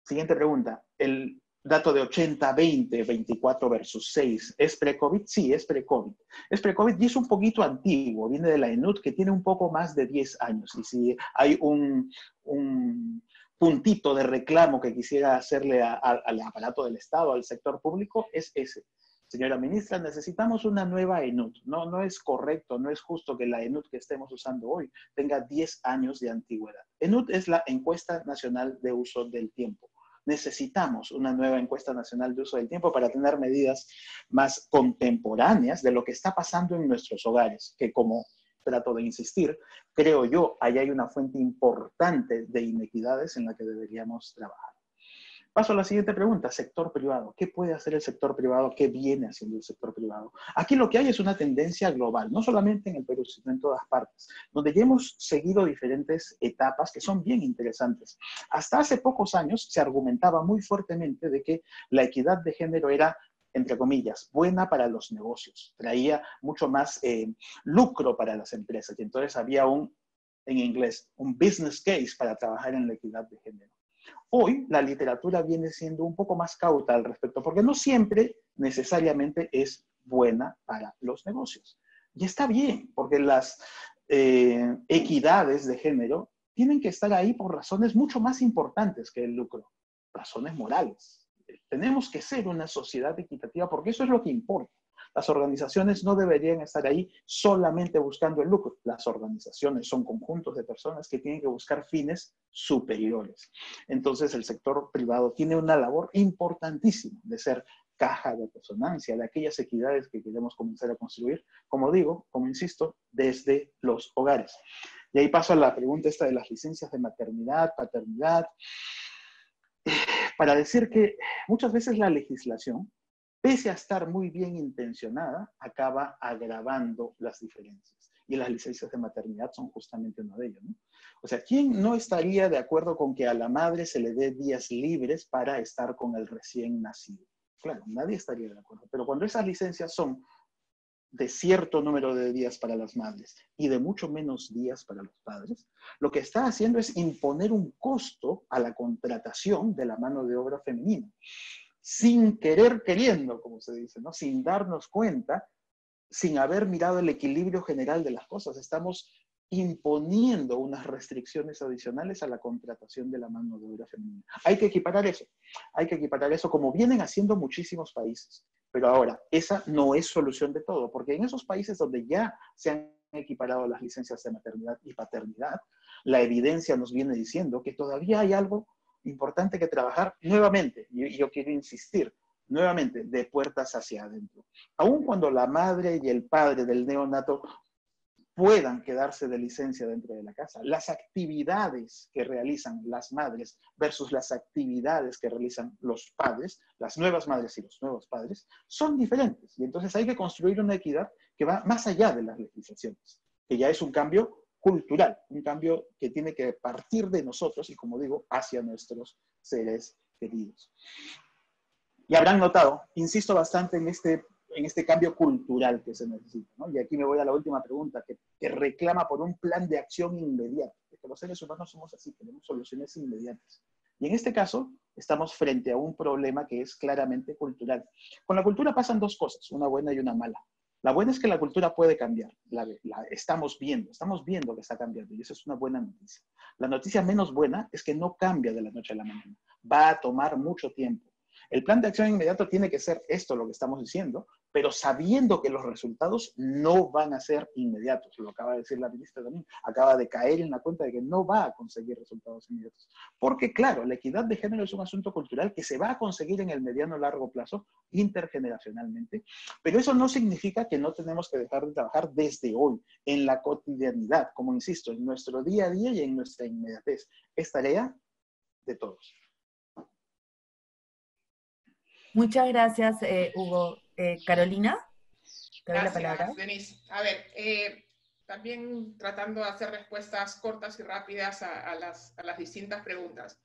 Siguiente pregunta. El dato de 80, 20, 24 versus 6, ¿es pre-COVID? Sí, es pre-COVID. Es pre-COVID y es un poquito antiguo, viene de la ENUT que tiene un poco más de 10 años. Y si hay un, un puntito de reclamo que quisiera hacerle al aparato del Estado, al sector público, es ese. Señora ministra, necesitamos una nueva ENUT. No, no es correcto, no es justo que la ENUT que estemos usando hoy tenga 10 años de antigüedad. ENUT es la Encuesta Nacional de Uso del Tiempo. Necesitamos una nueva encuesta nacional de uso del tiempo para tener medidas más contemporáneas de lo que está pasando en nuestros hogares, que como trato de insistir, creo yo, ahí hay una fuente importante de inequidades en la que deberíamos trabajar. Paso a la siguiente pregunta, sector privado. ¿Qué puede hacer el sector privado? ¿Qué viene haciendo el sector privado? Aquí lo que hay es una tendencia global, no solamente en el Perú, sino en todas partes, donde ya hemos seguido diferentes etapas que son bien interesantes. Hasta hace pocos años se argumentaba muy fuertemente de que la equidad de género era entre comillas, buena para los negocios, traía mucho más eh, lucro para las empresas y entonces había un, en inglés, un business case para trabajar en la equidad de género. Hoy la literatura viene siendo un poco más cauta al respecto, porque no siempre necesariamente es buena para los negocios. Y está bien, porque las eh, equidades de género tienen que estar ahí por razones mucho más importantes que el lucro, razones morales. Tenemos que ser una sociedad equitativa porque eso es lo que importa. Las organizaciones no deberían estar ahí solamente buscando el lucro. Las organizaciones son conjuntos de personas que tienen que buscar fines superiores. Entonces el sector privado tiene una labor importantísima de ser caja de resonancia de aquellas equidades que queremos comenzar a construir, como digo, como insisto, desde los hogares. Y ahí paso a la pregunta esta de las licencias de maternidad, paternidad, para decir que muchas veces la legislación pese a estar muy bien intencionada, acaba agravando las diferencias. Y las licencias de maternidad son justamente uno de ellos. ¿no? O sea, ¿quién no estaría de acuerdo con que a la madre se le dé días libres para estar con el recién nacido? Claro, nadie estaría de acuerdo. Pero cuando esas licencias son de cierto número de días para las madres y de mucho menos días para los padres, lo que está haciendo es imponer un costo a la contratación de la mano de obra femenina sin querer queriendo, como se dice, ¿no? Sin darnos cuenta, sin haber mirado el equilibrio general de las cosas. Estamos imponiendo unas restricciones adicionales a la contratación de la mano de obra femenina. Hay que equiparar eso, hay que equiparar eso como vienen haciendo muchísimos países. Pero ahora, esa no es solución de todo, porque en esos países donde ya se han equiparado las licencias de maternidad y paternidad, la evidencia nos viene diciendo que todavía hay algo importante que trabajar nuevamente, y yo quiero insistir, nuevamente, de puertas hacia adentro. Aun cuando la madre y el padre del neonato puedan quedarse de licencia dentro de la casa, las actividades que realizan las madres versus las actividades que realizan los padres, las nuevas madres y los nuevos padres, son diferentes. Y entonces hay que construir una equidad que va más allá de las legislaciones, que ya es un cambio cultural, un cambio que tiene que partir de nosotros y, como digo, hacia nuestros seres queridos. Y habrán notado, insisto bastante en este, en este cambio cultural que se necesita. ¿no? Y aquí me voy a la última pregunta, que, que reclama por un plan de acción inmediato. Porque los seres humanos somos así, tenemos soluciones inmediatas. Y en este caso, estamos frente a un problema que es claramente cultural. Con la cultura pasan dos cosas, una buena y una mala. La buena es que la cultura puede cambiar, la, estamos viendo, estamos viendo que está cambiando y eso es una buena noticia. La noticia menos buena es que no cambia de la noche a la mañana, va a tomar mucho tiempo. El plan de acción inmediato tiene que ser esto, lo que estamos diciendo, pero sabiendo que los resultados no van a ser inmediatos. Lo acaba de decir la ministra también. Acaba de caer en la cuenta de que no va a conseguir resultados inmediatos. Porque, claro, la equidad de género es un asunto cultural que se va a conseguir en el mediano largo plazo, intergeneracionalmente, pero eso no significa que no tenemos que dejar de trabajar desde hoy, en la cotidianidad, como insisto, en nuestro día a día y en nuestra inmediatez. Es tarea de todos. Muchas gracias, eh, Hugo. Eh, Carolina, Gracias, Denise. A ver, eh, también tratando de hacer respuestas cortas y rápidas a, las, distintas preguntas.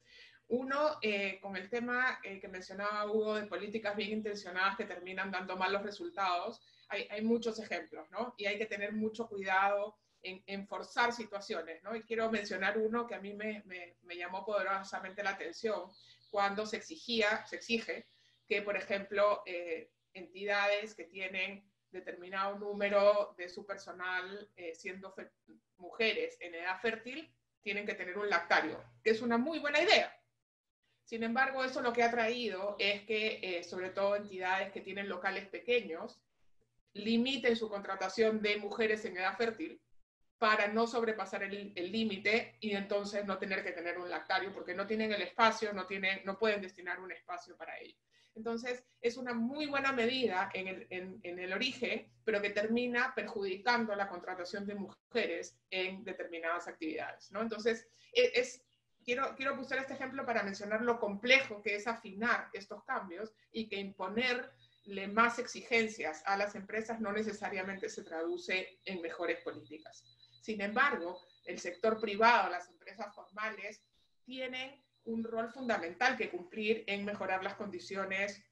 Uno, con el tema que mencionaba Hugo de políticas bien intencionadas que terminan dando malos resultados, hay, muchos ejemplos, ¿no? Y hay que tener mucho cuidado en, forzar situaciones, ¿no? Y quiero mencionar uno que a mí me, me llamó poderosamente la atención cuando se exigía, se exige que, por ejemplo, eh, entidades que tienen determinado número de su personal eh, siendo mujeres en edad fértil, tienen que tener un lactario, que es una muy buena idea. Sin embargo, eso lo que ha traído es que, eh, sobre todo entidades que tienen locales pequeños, limiten su contratación de mujeres en edad fértil para no sobrepasar el límite y entonces no tener que tener un lactario porque no tienen el espacio, no, tienen, no pueden destinar un espacio para ello. Entonces, es una muy buena medida en el, origen, pero que termina perjudicando la contratación de mujeres en determinadas actividades. ¿no? Entonces, e, es, quiero, quiero usar este ejemplo para mencionar lo complejo que es afinar estos cambios y que imponerle más exigencias a las empresas no necesariamente se traduce en mejores políticas. Sin embargo, el sector privado, las empresas formales, tienen un rol fundamental que cumplir en mejorar las condiciones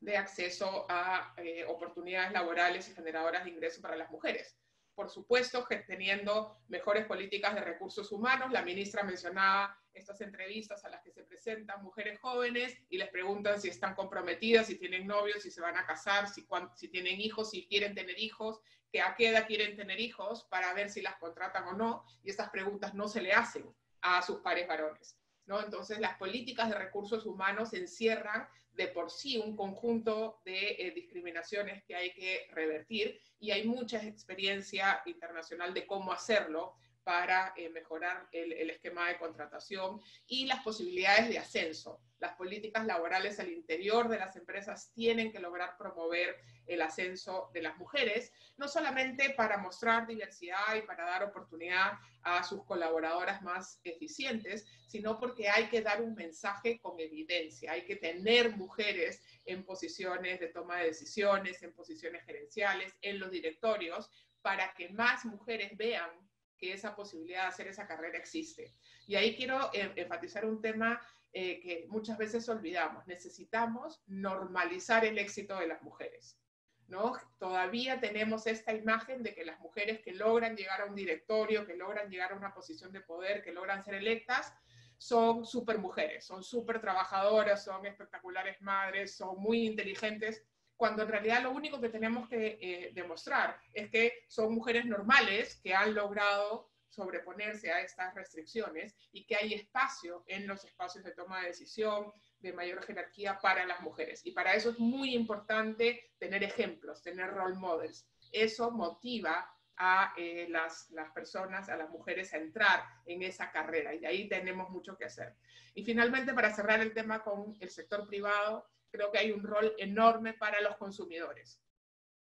de acceso a eh, oportunidades laborales y generadoras de ingresos para las mujeres. Por supuesto, teniendo mejores políticas de recursos humanos, la ministra mencionaba estas entrevistas a las que se presentan mujeres jóvenes y les preguntan si están comprometidas, si tienen novios, si se van a casar, si, tienen hijos, si quieren tener hijos, que a qué edad quieren tener hijos para ver si las contratan o no. Y estas preguntas no se le hacen a sus pares varones. ¿No? Entonces, las políticas de recursos humanos encierran de por sí un conjunto de eh, discriminaciones que hay que revertir y hay mucha experiencia internacional de cómo hacerlo para eh, mejorar el, esquema de contratación y las posibilidades de ascenso. Las políticas laborales al interior de las empresas tienen que lograr promover el ascenso de las mujeres, no solamente para mostrar diversidad y para dar oportunidad a sus colaboradoras más eficientes, sino porque hay que dar un mensaje con evidencia, hay que tener mujeres en posiciones de toma de decisiones, en posiciones gerenciales, en los directorios, para que más mujeres vean que esa posibilidad de hacer esa carrera existe. Y ahí quiero eh, enfatizar un tema eh, que muchas veces olvidamos. Necesitamos normalizar el éxito de las mujeres. ¿no? Todavía tenemos esta imagen de que las mujeres que logran llegar a un directorio, que logran llegar a una posición de poder, que logran ser electas, son súper mujeres, son súper trabajadoras, son espectaculares madres, son muy inteligentes cuando en realidad lo único que tenemos que eh, demostrar es que son mujeres normales que han logrado sobreponerse a estas restricciones y que hay espacio en los espacios de toma de decisión de mayor jerarquía para las mujeres. Y para eso es muy importante tener ejemplos, tener role models. Eso motiva a eh, las, las, personas, a las mujeres a entrar en esa carrera y ahí tenemos mucho que hacer. Y finalmente, para cerrar el tema con el sector privado, creo que hay un rol enorme para los consumidores.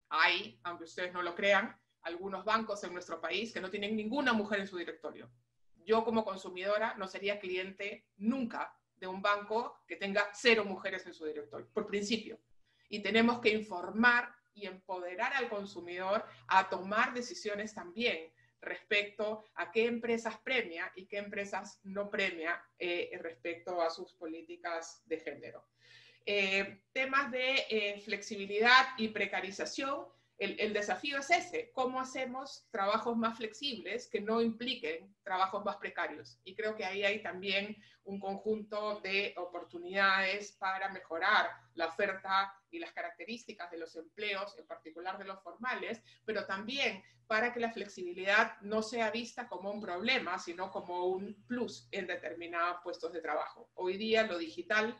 Hay, aunque ustedes no lo crean, algunos bancos en nuestro país que no tienen ninguna mujer en su directorio. Yo como consumidora no sería cliente nunca de un banco que tenga cero mujeres en su directorio, por principio. Y tenemos que informar y empoderar al consumidor a tomar decisiones también respecto a qué empresas premia y qué empresas no premia eh, respecto a sus políticas de género. Eh, temas de eh, flexibilidad y precarización, el, desafío es ese, cómo hacemos trabajos más flexibles que no impliquen trabajos más precarios. Y creo que ahí hay también un conjunto de oportunidades para mejorar la oferta y las características de los empleos, en particular de los formales, pero también para que la flexibilidad no sea vista como un problema, sino como un plus en determinados puestos de trabajo. Hoy día lo digital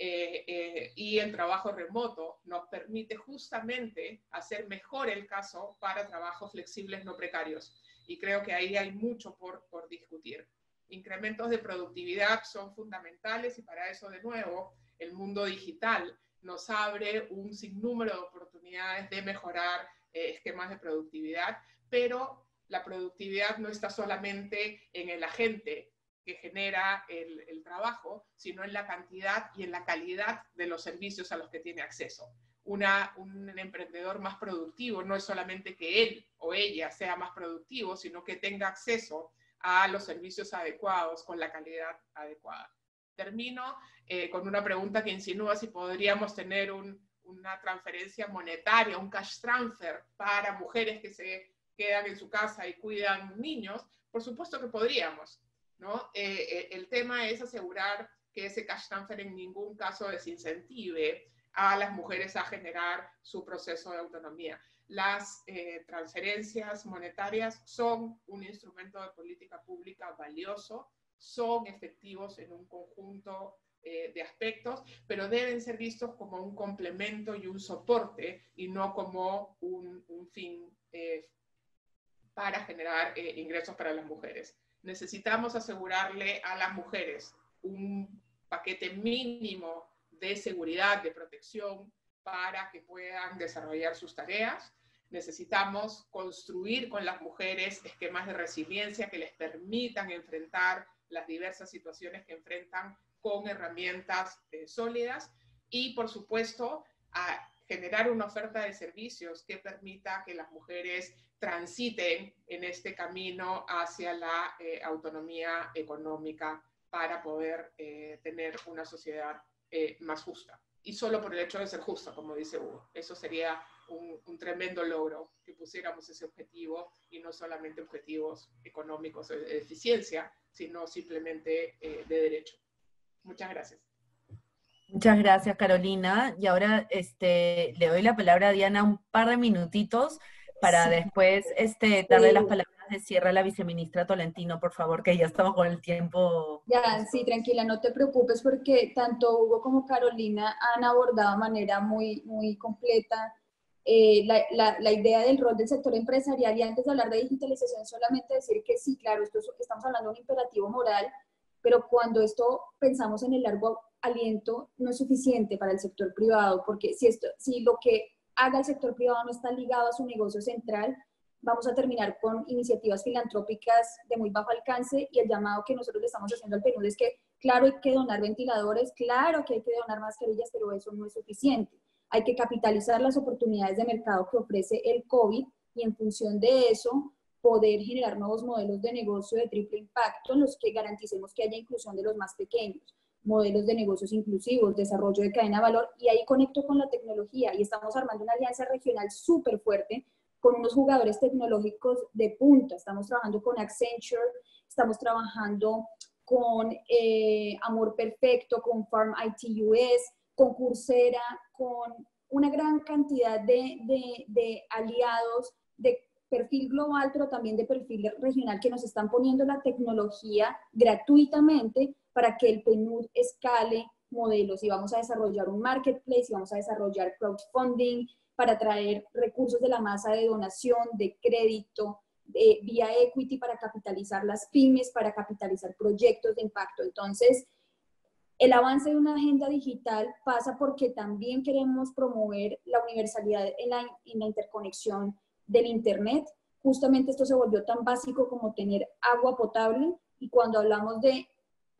eh, eh, y el trabajo remoto nos permite justamente hacer mejor el caso para trabajos flexibles no precarios. Y creo que ahí hay mucho por, por discutir. Incrementos de productividad son fundamentales y para eso, de nuevo, el mundo digital nos abre un sinnúmero de oportunidades de mejorar eh, esquemas de productividad, pero la productividad no está solamente en el agente, que genera el, trabajo, sino en la cantidad y en la calidad de los servicios a los que tiene acceso. Una, un emprendedor más productivo no es solamente que él o ella sea más productivo, sino que tenga acceso a los servicios adecuados con la calidad adecuada. Termino eh, con una pregunta que insinúa si podríamos tener una transferencia monetaria, un cash transfer para mujeres que se quedan en su casa y cuidan niños. Por supuesto que podríamos. ¿No? Eh, eh, el tema es asegurar que ese cash transfer en ningún caso desincentive a las mujeres a generar su proceso de autonomía. Las eh, transferencias monetarias son un instrumento de política pública valioso, son efectivos en un conjunto de aspectos, pero deben ser vistos como un complemento y un soporte y no como un, un fin para generar ingresos para las mujeres necesitamos asegurarle a las mujeres un paquete mínimo de seguridad, de protección para que puedan desarrollar sus tareas. Necesitamos construir con las mujeres esquemas de resiliencia que les permitan enfrentar las diversas situaciones que enfrentan con herramientas eh, sólidas y, por supuesto, a generar una oferta de servicios que permita que las mujeres transiten en este camino hacia la eh, autonomía económica para poder eh, tener una sociedad más justa. Y solo por el hecho de ser justa, como dice Hugo. Eso sería un, un, tremendo logro que pusiéramos ese objetivo y no solamente objetivos económicos de eficiencia, sino simplemente de derecho. Muchas gracias. Muchas gracias, Carolina. Y ahora este, le doy la palabra a Diana un par de minutitos para después este, darle las palabras de cierre a la viceministra Tolentino, por favor, que ya estamos con el tiempo. Ya, sí, tranquila, no te preocupes porque tanto Hugo como Carolina han abordado de manera muy, muy completa eh, la, la, la, idea del rol del sector empresarial y antes de hablar de digitalización, solamente decir que sí, claro, esto estamos hablando de un imperativo moral, pero cuando esto pensamos en el largo aliento, no es suficiente para el sector privado, porque si, esto, si lo que haga el sector privado no está ligado a su negocio central, vamos a terminar con iniciativas filantrópicas de muy bajo alcance y el llamado que nosotros le estamos haciendo al PNUD es que, claro, hay que donar ventiladores, claro que hay que donar mascarillas, pero eso no es suficiente. Hay que capitalizar las oportunidades de mercado que ofrece el COVID y en función de eso poder generar nuevos modelos de negocio de triple impacto en los que garanticemos que haya inclusión de los más pequeños, modelos de negocios inclusivos, desarrollo de cadena de valor, y ahí conecto con la tecnología y estamos armando una alianza regional súper fuerte con unos jugadores tecnológicos de punta. Estamos trabajando con Accenture, estamos trabajando con eh, Amor Perfecto, con Farm IT US, con Coursera, con una gran cantidad de, de, de aliados de perfil global, pero también de perfil regional que nos están poniendo la tecnología gratuitamente para que el PNUD escale modelos y vamos a desarrollar un marketplace y vamos a desarrollar crowdfunding para traer recursos de la masa de donación, de crédito, de, vía equity para capitalizar las pymes, para capitalizar proyectos de impacto. Entonces, el avance de una agenda digital pasa porque también queremos promover la universalidad en la, en la interconexión del Internet. Justamente esto se volvió tan básico como tener agua potable y cuando hablamos de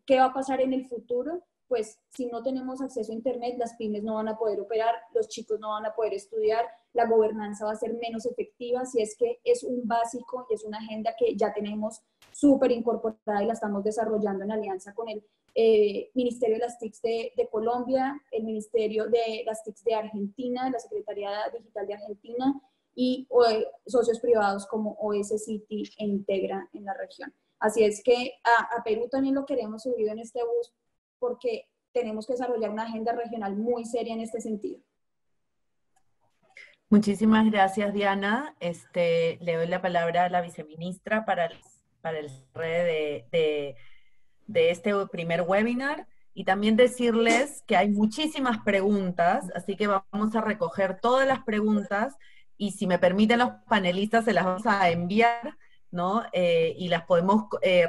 qué va a pasar en el futuro, pues si no tenemos acceso a Internet, las pymes no van a poder operar, los chicos no van a poder estudiar, la gobernanza va a ser menos efectiva, si es que es un básico y es una agenda que ya tenemos súper incorporada y la estamos desarrollando en alianza con el eh, Ministerio de las TICs de, de, Colombia, el Ministerio de las TICs de Argentina, la Secretaría Digital de Argentina y socios privados como OS City e Integra en la región. Así es que a, Perú también lo queremos subir en este bus porque tenemos que desarrollar una agenda regional muy seria en este sentido. Muchísimas gracias, Diana. Este, le doy la palabra a la viceministra para el, para el de, de, de este primer webinar y también decirles que hay muchísimas preguntas, así que vamos a recoger todas las preguntas y si me permiten los panelistas se las vamos a enviar, ¿no? Eh, y las podemos eh,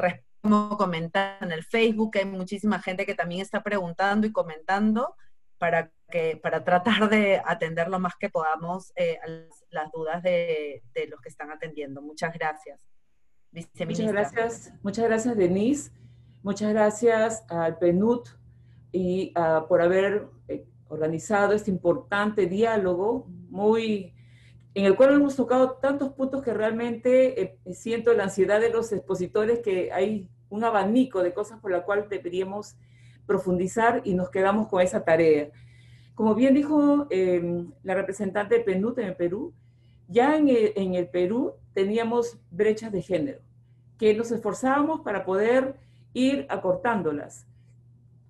comentar en el Facebook, hay muchísima gente que también está preguntando y comentando para, que, para tratar de atender lo más que podamos eh, las, dudas de, de, los que están atendiendo. Muchas gracias. Muchas gracias, muchas gracias Denise, muchas gracias al PNUD y uh, por haber eh, organizado este importante diálogo muy en el cual hemos tocado tantos puntos que realmente eh, siento la ansiedad de los expositores que hay un abanico de cosas por la cual deberíamos profundizar y nos quedamos con esa tarea. Como bien dijo em, la representante de PNUT en el Perú, ya en el, en el Perú teníamos brechas de género, que nos esforzábamos para poder ir acortándolas.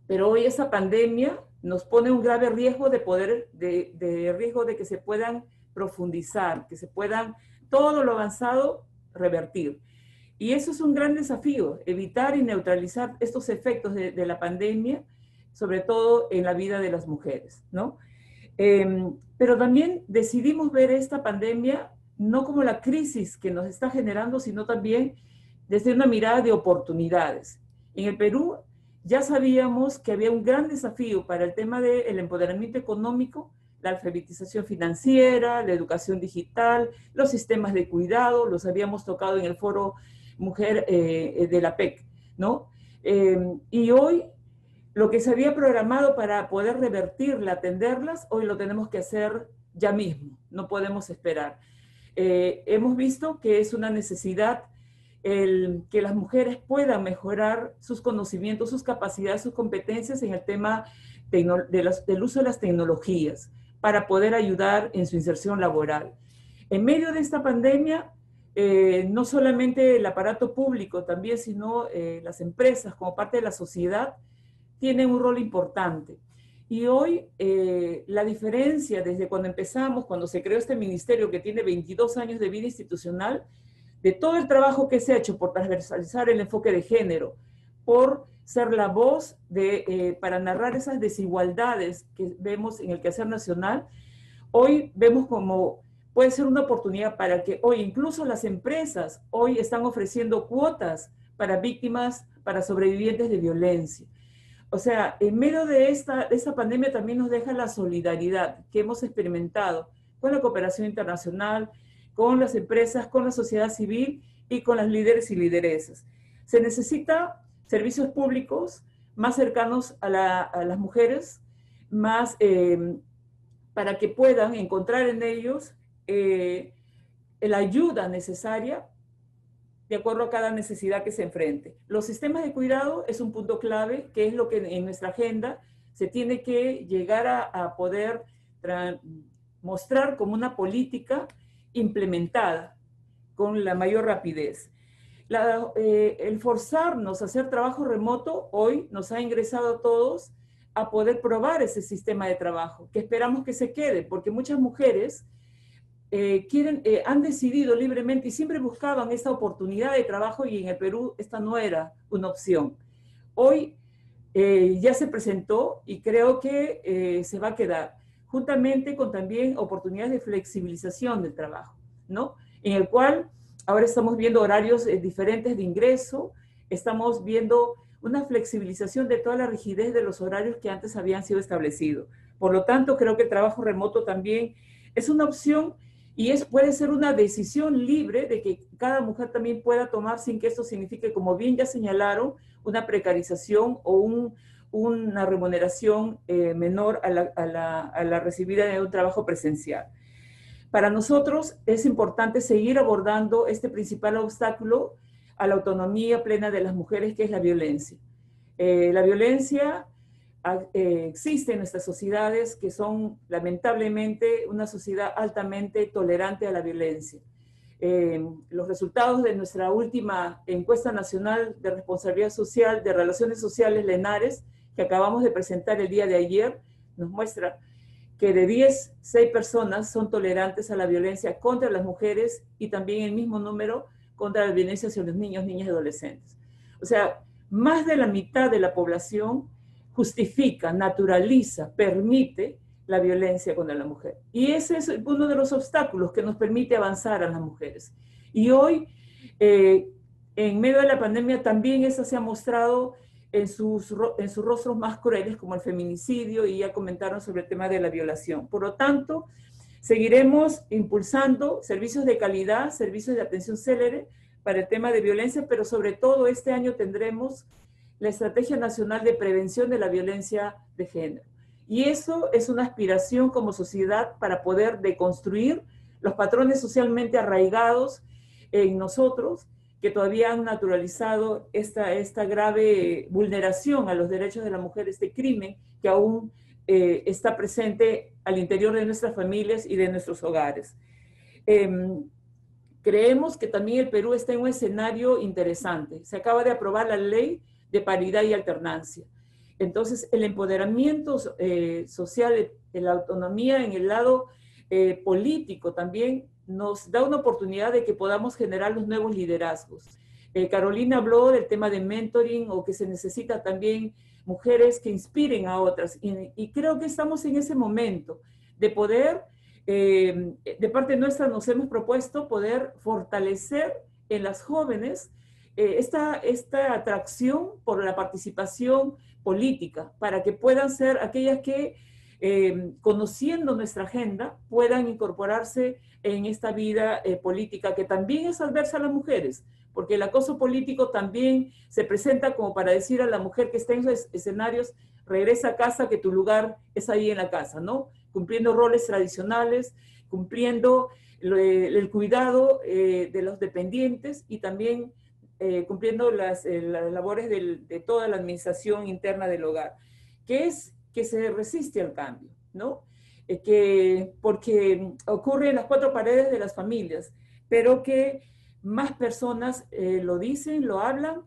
Pero hoy esa pandemia nos pone un grave riesgo de poder, de, de riesgo de que se puedan profundizar, que se puedan todo lo avanzado revertir. Y eso es un gran desafío, evitar y neutralizar estos efectos de, de la pandemia, sobre todo en la vida de las mujeres, ¿no? Eh, pero también decidimos ver esta pandemia no como la crisis que nos está generando, sino también desde una mirada de oportunidades. En el Perú ya sabíamos que había un gran desafío para el tema del empoderamiento económico la alfabetización financiera, la educación digital, los sistemas de cuidado, los habíamos tocado en el foro Mujer eh, de la PEC, ¿no? y hoy lo que se había programado para poder revertirla, atenderlas, hoy lo tenemos que hacer ya mismo, no podemos esperar. Eh, hemos visto que es una necesidad que las mujeres puedan mejorar sus conocimientos, sus capacidades, sus competencias en el tema del uso de las tecnologías para poder ayudar en su inserción laboral. En medio de esta pandemia, eh, no solamente el aparato público también, sino eh, las empresas como parte de la sociedad tienen un rol importante. Y hoy eh, la diferencia desde cuando empezamos, cuando se creó este ministerio que tiene 22 años de vida institucional, de todo el trabajo que se ha hecho por transversalizar el enfoque de género, por ser la voz de, eh, para narrar esas desigualdades que vemos en el quehacer nacional, hoy vemos como puede ser una oportunidad para que hoy incluso las empresas hoy están ofreciendo cuotas para víctimas, para sobrevivientes de violencia. O sea, en medio de esta, esta pandemia también nos deja la solidaridad que hemos experimentado con la cooperación internacional, con las empresas, con la sociedad civil y con las líderes y lideresas. Se necesita servicios públicos más cercanos a, las mujeres, más em, para que puedan encontrar en ellos eh, la ayuda necesaria de acuerdo a cada necesidad que se enfrente. Los sistemas de cuidado es un punto clave, que es lo que en nuestra agenda se tiene que llegar a, poder mostrar como una política implementada con la mayor rapidez. Eh, el forzarnos a hacer trabajo remoto hoy nos ha ingresado a todos a poder probar ese sistema de trabajo, que esperamos que se quede, porque muchas mujeres eh, quieren, eh, han decidido libremente y siempre buscaban esta oportunidad de trabajo y en el Perú esta no era una opción. Hoy eh, ya se presentó y creo que se va a quedar, juntamente con también oportunidades de flexibilización del trabajo, ¿no? En el cual ahora estamos viendo horarios diferentes de ingreso, estamos viendo una flexibilización de toda la rigidez de los horarios que antes habían sido establecidos. Por lo tanto, creo que el trabajo remoto también es una opción y es, puede ser una decisión libre de que cada mujer también pueda tomar sin que esto signifique, como bien ya señalaron, una precarización o un, una remuneración eh, menor a la recibida de un trabajo presencial. Para nosotros es importante seguir abordando este principal obstáculo a la autonomía plena de las mujeres, que es la violencia. Eh, la violencia eh, existe en nuestras sociedades que son lamentablemente una sociedad altamente tolerante a la violencia. Eh, los resultados de nuestra última encuesta nacional de responsabilidad social de relaciones sociales Lenares, que acabamos de presentar el día de ayer, nos muestra que de 10, 6 personas son tolerantes a la violencia contra las mujeres y también el mismo número contra la violencia hacia los niños, niñas y adolescentes. O sea, más de la mitad de la población justifica, naturaliza, permite la violencia contra la mujer. Y ese es uno de los obstáculos que nos permite avanzar a las mujeres. Y hoy, eh, en medio de la pandemia, también eso se ha mostrado en sus, en sus rostros más crueles, como el feminicidio, y ya comentaron sobre el tema de la violación. Por lo tanto, seguiremos impulsando servicios de calidad, servicios de atención célere para el tema de violencia, pero sobre todo este año tendremos la Estrategia Nacional de Prevención de la Violencia de Género. Y eso es una aspiración como sociedad para poder deconstruir los patrones socialmente arraigados en nosotros que todavía han naturalizado esta, esta grave vulneración a los derechos de la mujer, este crimen que aún eh, está presente al interior de nuestras familias y de nuestros hogares. Em, creemos que también el Perú está en un escenario interesante. Se acaba de aprobar la ley de paridad y alternancia. Entonces, el empoderamiento eh, social, la autonomía en el lado eh, político también nos da una oportunidad de que podamos generar los nuevos liderazgos. Eh, Carolina habló del tema de mentoring o que se necesita también mujeres que inspiren a otras. Y, creo que estamos en ese momento de poder, de parte nuestra nos hemos propuesto poder fortalecer en las jóvenes eh, esta, esta atracción por la participación política, para que puedan ser aquellas que, eh, conociendo nuestra agenda, puedan incorporarse en esta vida eh, política que también es adversa a las mujeres, porque el acoso político también se presenta como para decir a la mujer que está en esos escenarios, regresa a casa, que tu lugar es ahí en la casa, ¿no? Cumpliendo roles tradicionales, cumpliendo el cuidado eh, de los dependientes y también cumpliendo las, labores de toda la administración interna del hogar, que es que se resiste al cambio, ¿no? que, porque ocurre en las cuatro paredes de las familias, pero que más personas lo dicen, lo hablan,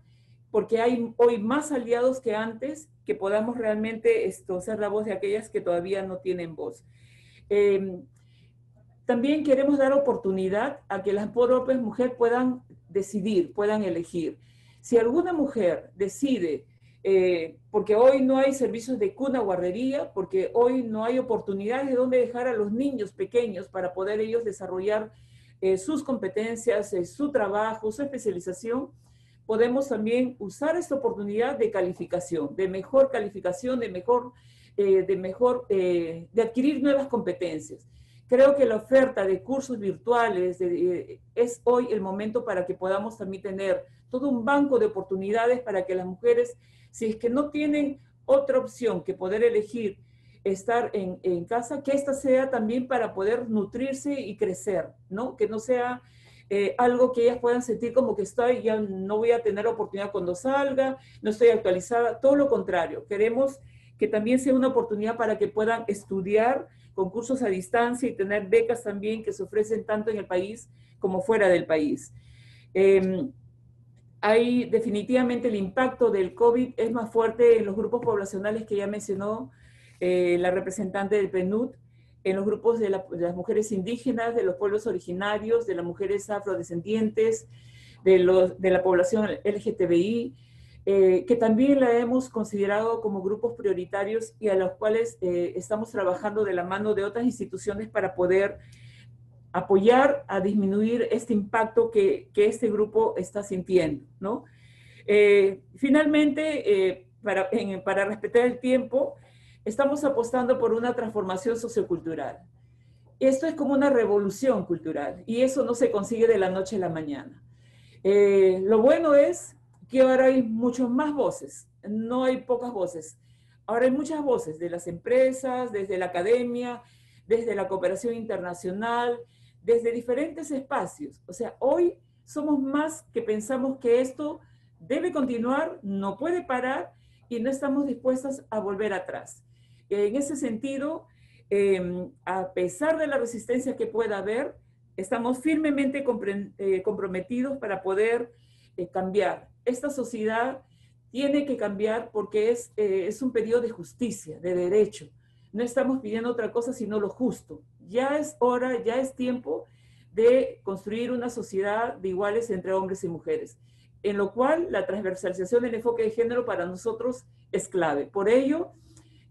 porque hay hoy más aliados que antes que podamos realmente esto, ser la voz de aquellas que todavía no tienen voz. Em, también queremos dar oportunidad a que las propias mujeres puedan decidir, puedan elegir. Si alguna mujer decide, eh, porque hoy no hay servicios de cuna guardería, porque hoy no hay oportunidades de dónde dejar a los niños pequeños para poder ellos desarrollar eh, sus competencias, eh, su trabajo, su especialización, podemos también usar esta oportunidad de calificación, de mejor calificación, de mejor, de mejor, de adquirir nuevas competencias. Creo que la oferta de cursos virtuales es hoy el momento para que podamos también tener todo un banco de oportunidades para que las mujeres, si es que no tienen otra opción que poder elegir estar en, en casa, que esta sea también para poder nutrirse y crecer, ¿no? Que no sea eh, algo que ellas puedan sentir como que estoy, ya no voy a tener oportunidad cuando salga, no estoy actualizada, todo lo contrario, queremos que también sea una oportunidad para que puedan estudiar concursos a distancia y tener becas también que se ofrecen tanto en el país como fuera del país. Eh, hay definitivamente el impacto del COVID es más fuerte en los grupos poblacionales que ya mencionó eh, la representante del PNUD, en los grupos de, las mujeres indígenas, de los pueblos originarios, de las mujeres afrodescendientes, de, los, de la población LGTBI, eh, que también la hemos considerado como grupos prioritarios y a los cuales eh, estamos trabajando de la mano de otras instituciones para poder apoyar a disminuir este impacto que, que este grupo está sintiendo, ¿no? Eh, finalmente, para, para respetar el tiempo, estamos apostando por una transformación sociocultural. Esto es como una revolución cultural y eso no se consigue de la noche a la mañana. lo bueno es que ahora hay muchas más voces, no hay pocas voces. Ahora hay muchas voces de las empresas, desde la academia, desde la cooperación internacional, desde diferentes espacios. O sea, hoy somos más que pensamos que esto debe continuar, no puede parar y no estamos dispuestas a volver atrás. En ese sentido, em, a pesar de la resistencia que pueda haber, estamos firmemente eh, comprometidos para poder eh, cambiar esta sociedad tiene que cambiar porque es, eh, es un periodo de justicia, de derecho. No estamos pidiendo otra cosa sino lo justo. Ya es hora, ya es tiempo de construir una sociedad de iguales entre hombres y mujeres, en lo cual la transversalización del enfoque de género para nosotros es clave. Por ello,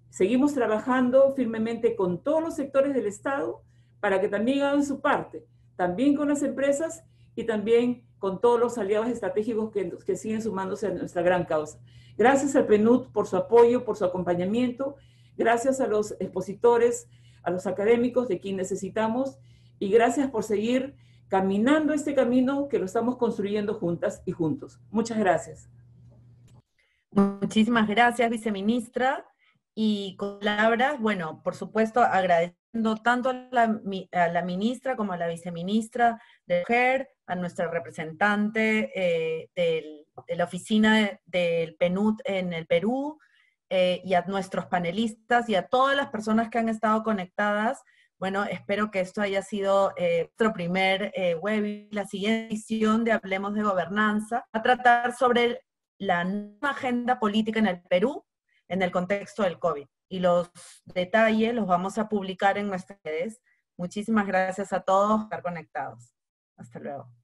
seguimos trabajando firmemente con todos los sectores del Estado para que también hagan su parte, también con las empresas y también con todos los aliados estratégicos que, siguen sumándose a nuestra gran causa. Gracias al PNUD por su apoyo, por su acompañamiento, gracias a los expositores, a los académicos de quien necesitamos y gracias por seguir caminando este camino que lo estamos construyendo juntas y juntos. Muchas gracias. Muchísimas gracias, viceministra. Y con palabras, bueno, por supuesto, agradeciendo tanto a la, a la ministra como a la viceministra de Mujer, a nuestra representante eh, de la oficina del PNUD en el Perú eh, y a nuestros panelistas y a todas las personas que han estado conectadas. Bueno, espero que esto haya sido eh, nuestro primer web, la siguiente edición de Hablemos de Gobernanza, a tratar sobre la nueva agenda política en el Perú en el contexto del COVID. Y los detalles los vamos a publicar en nuestras redes. Muchísimas gracias a todos por estar conectados. Hasta luego.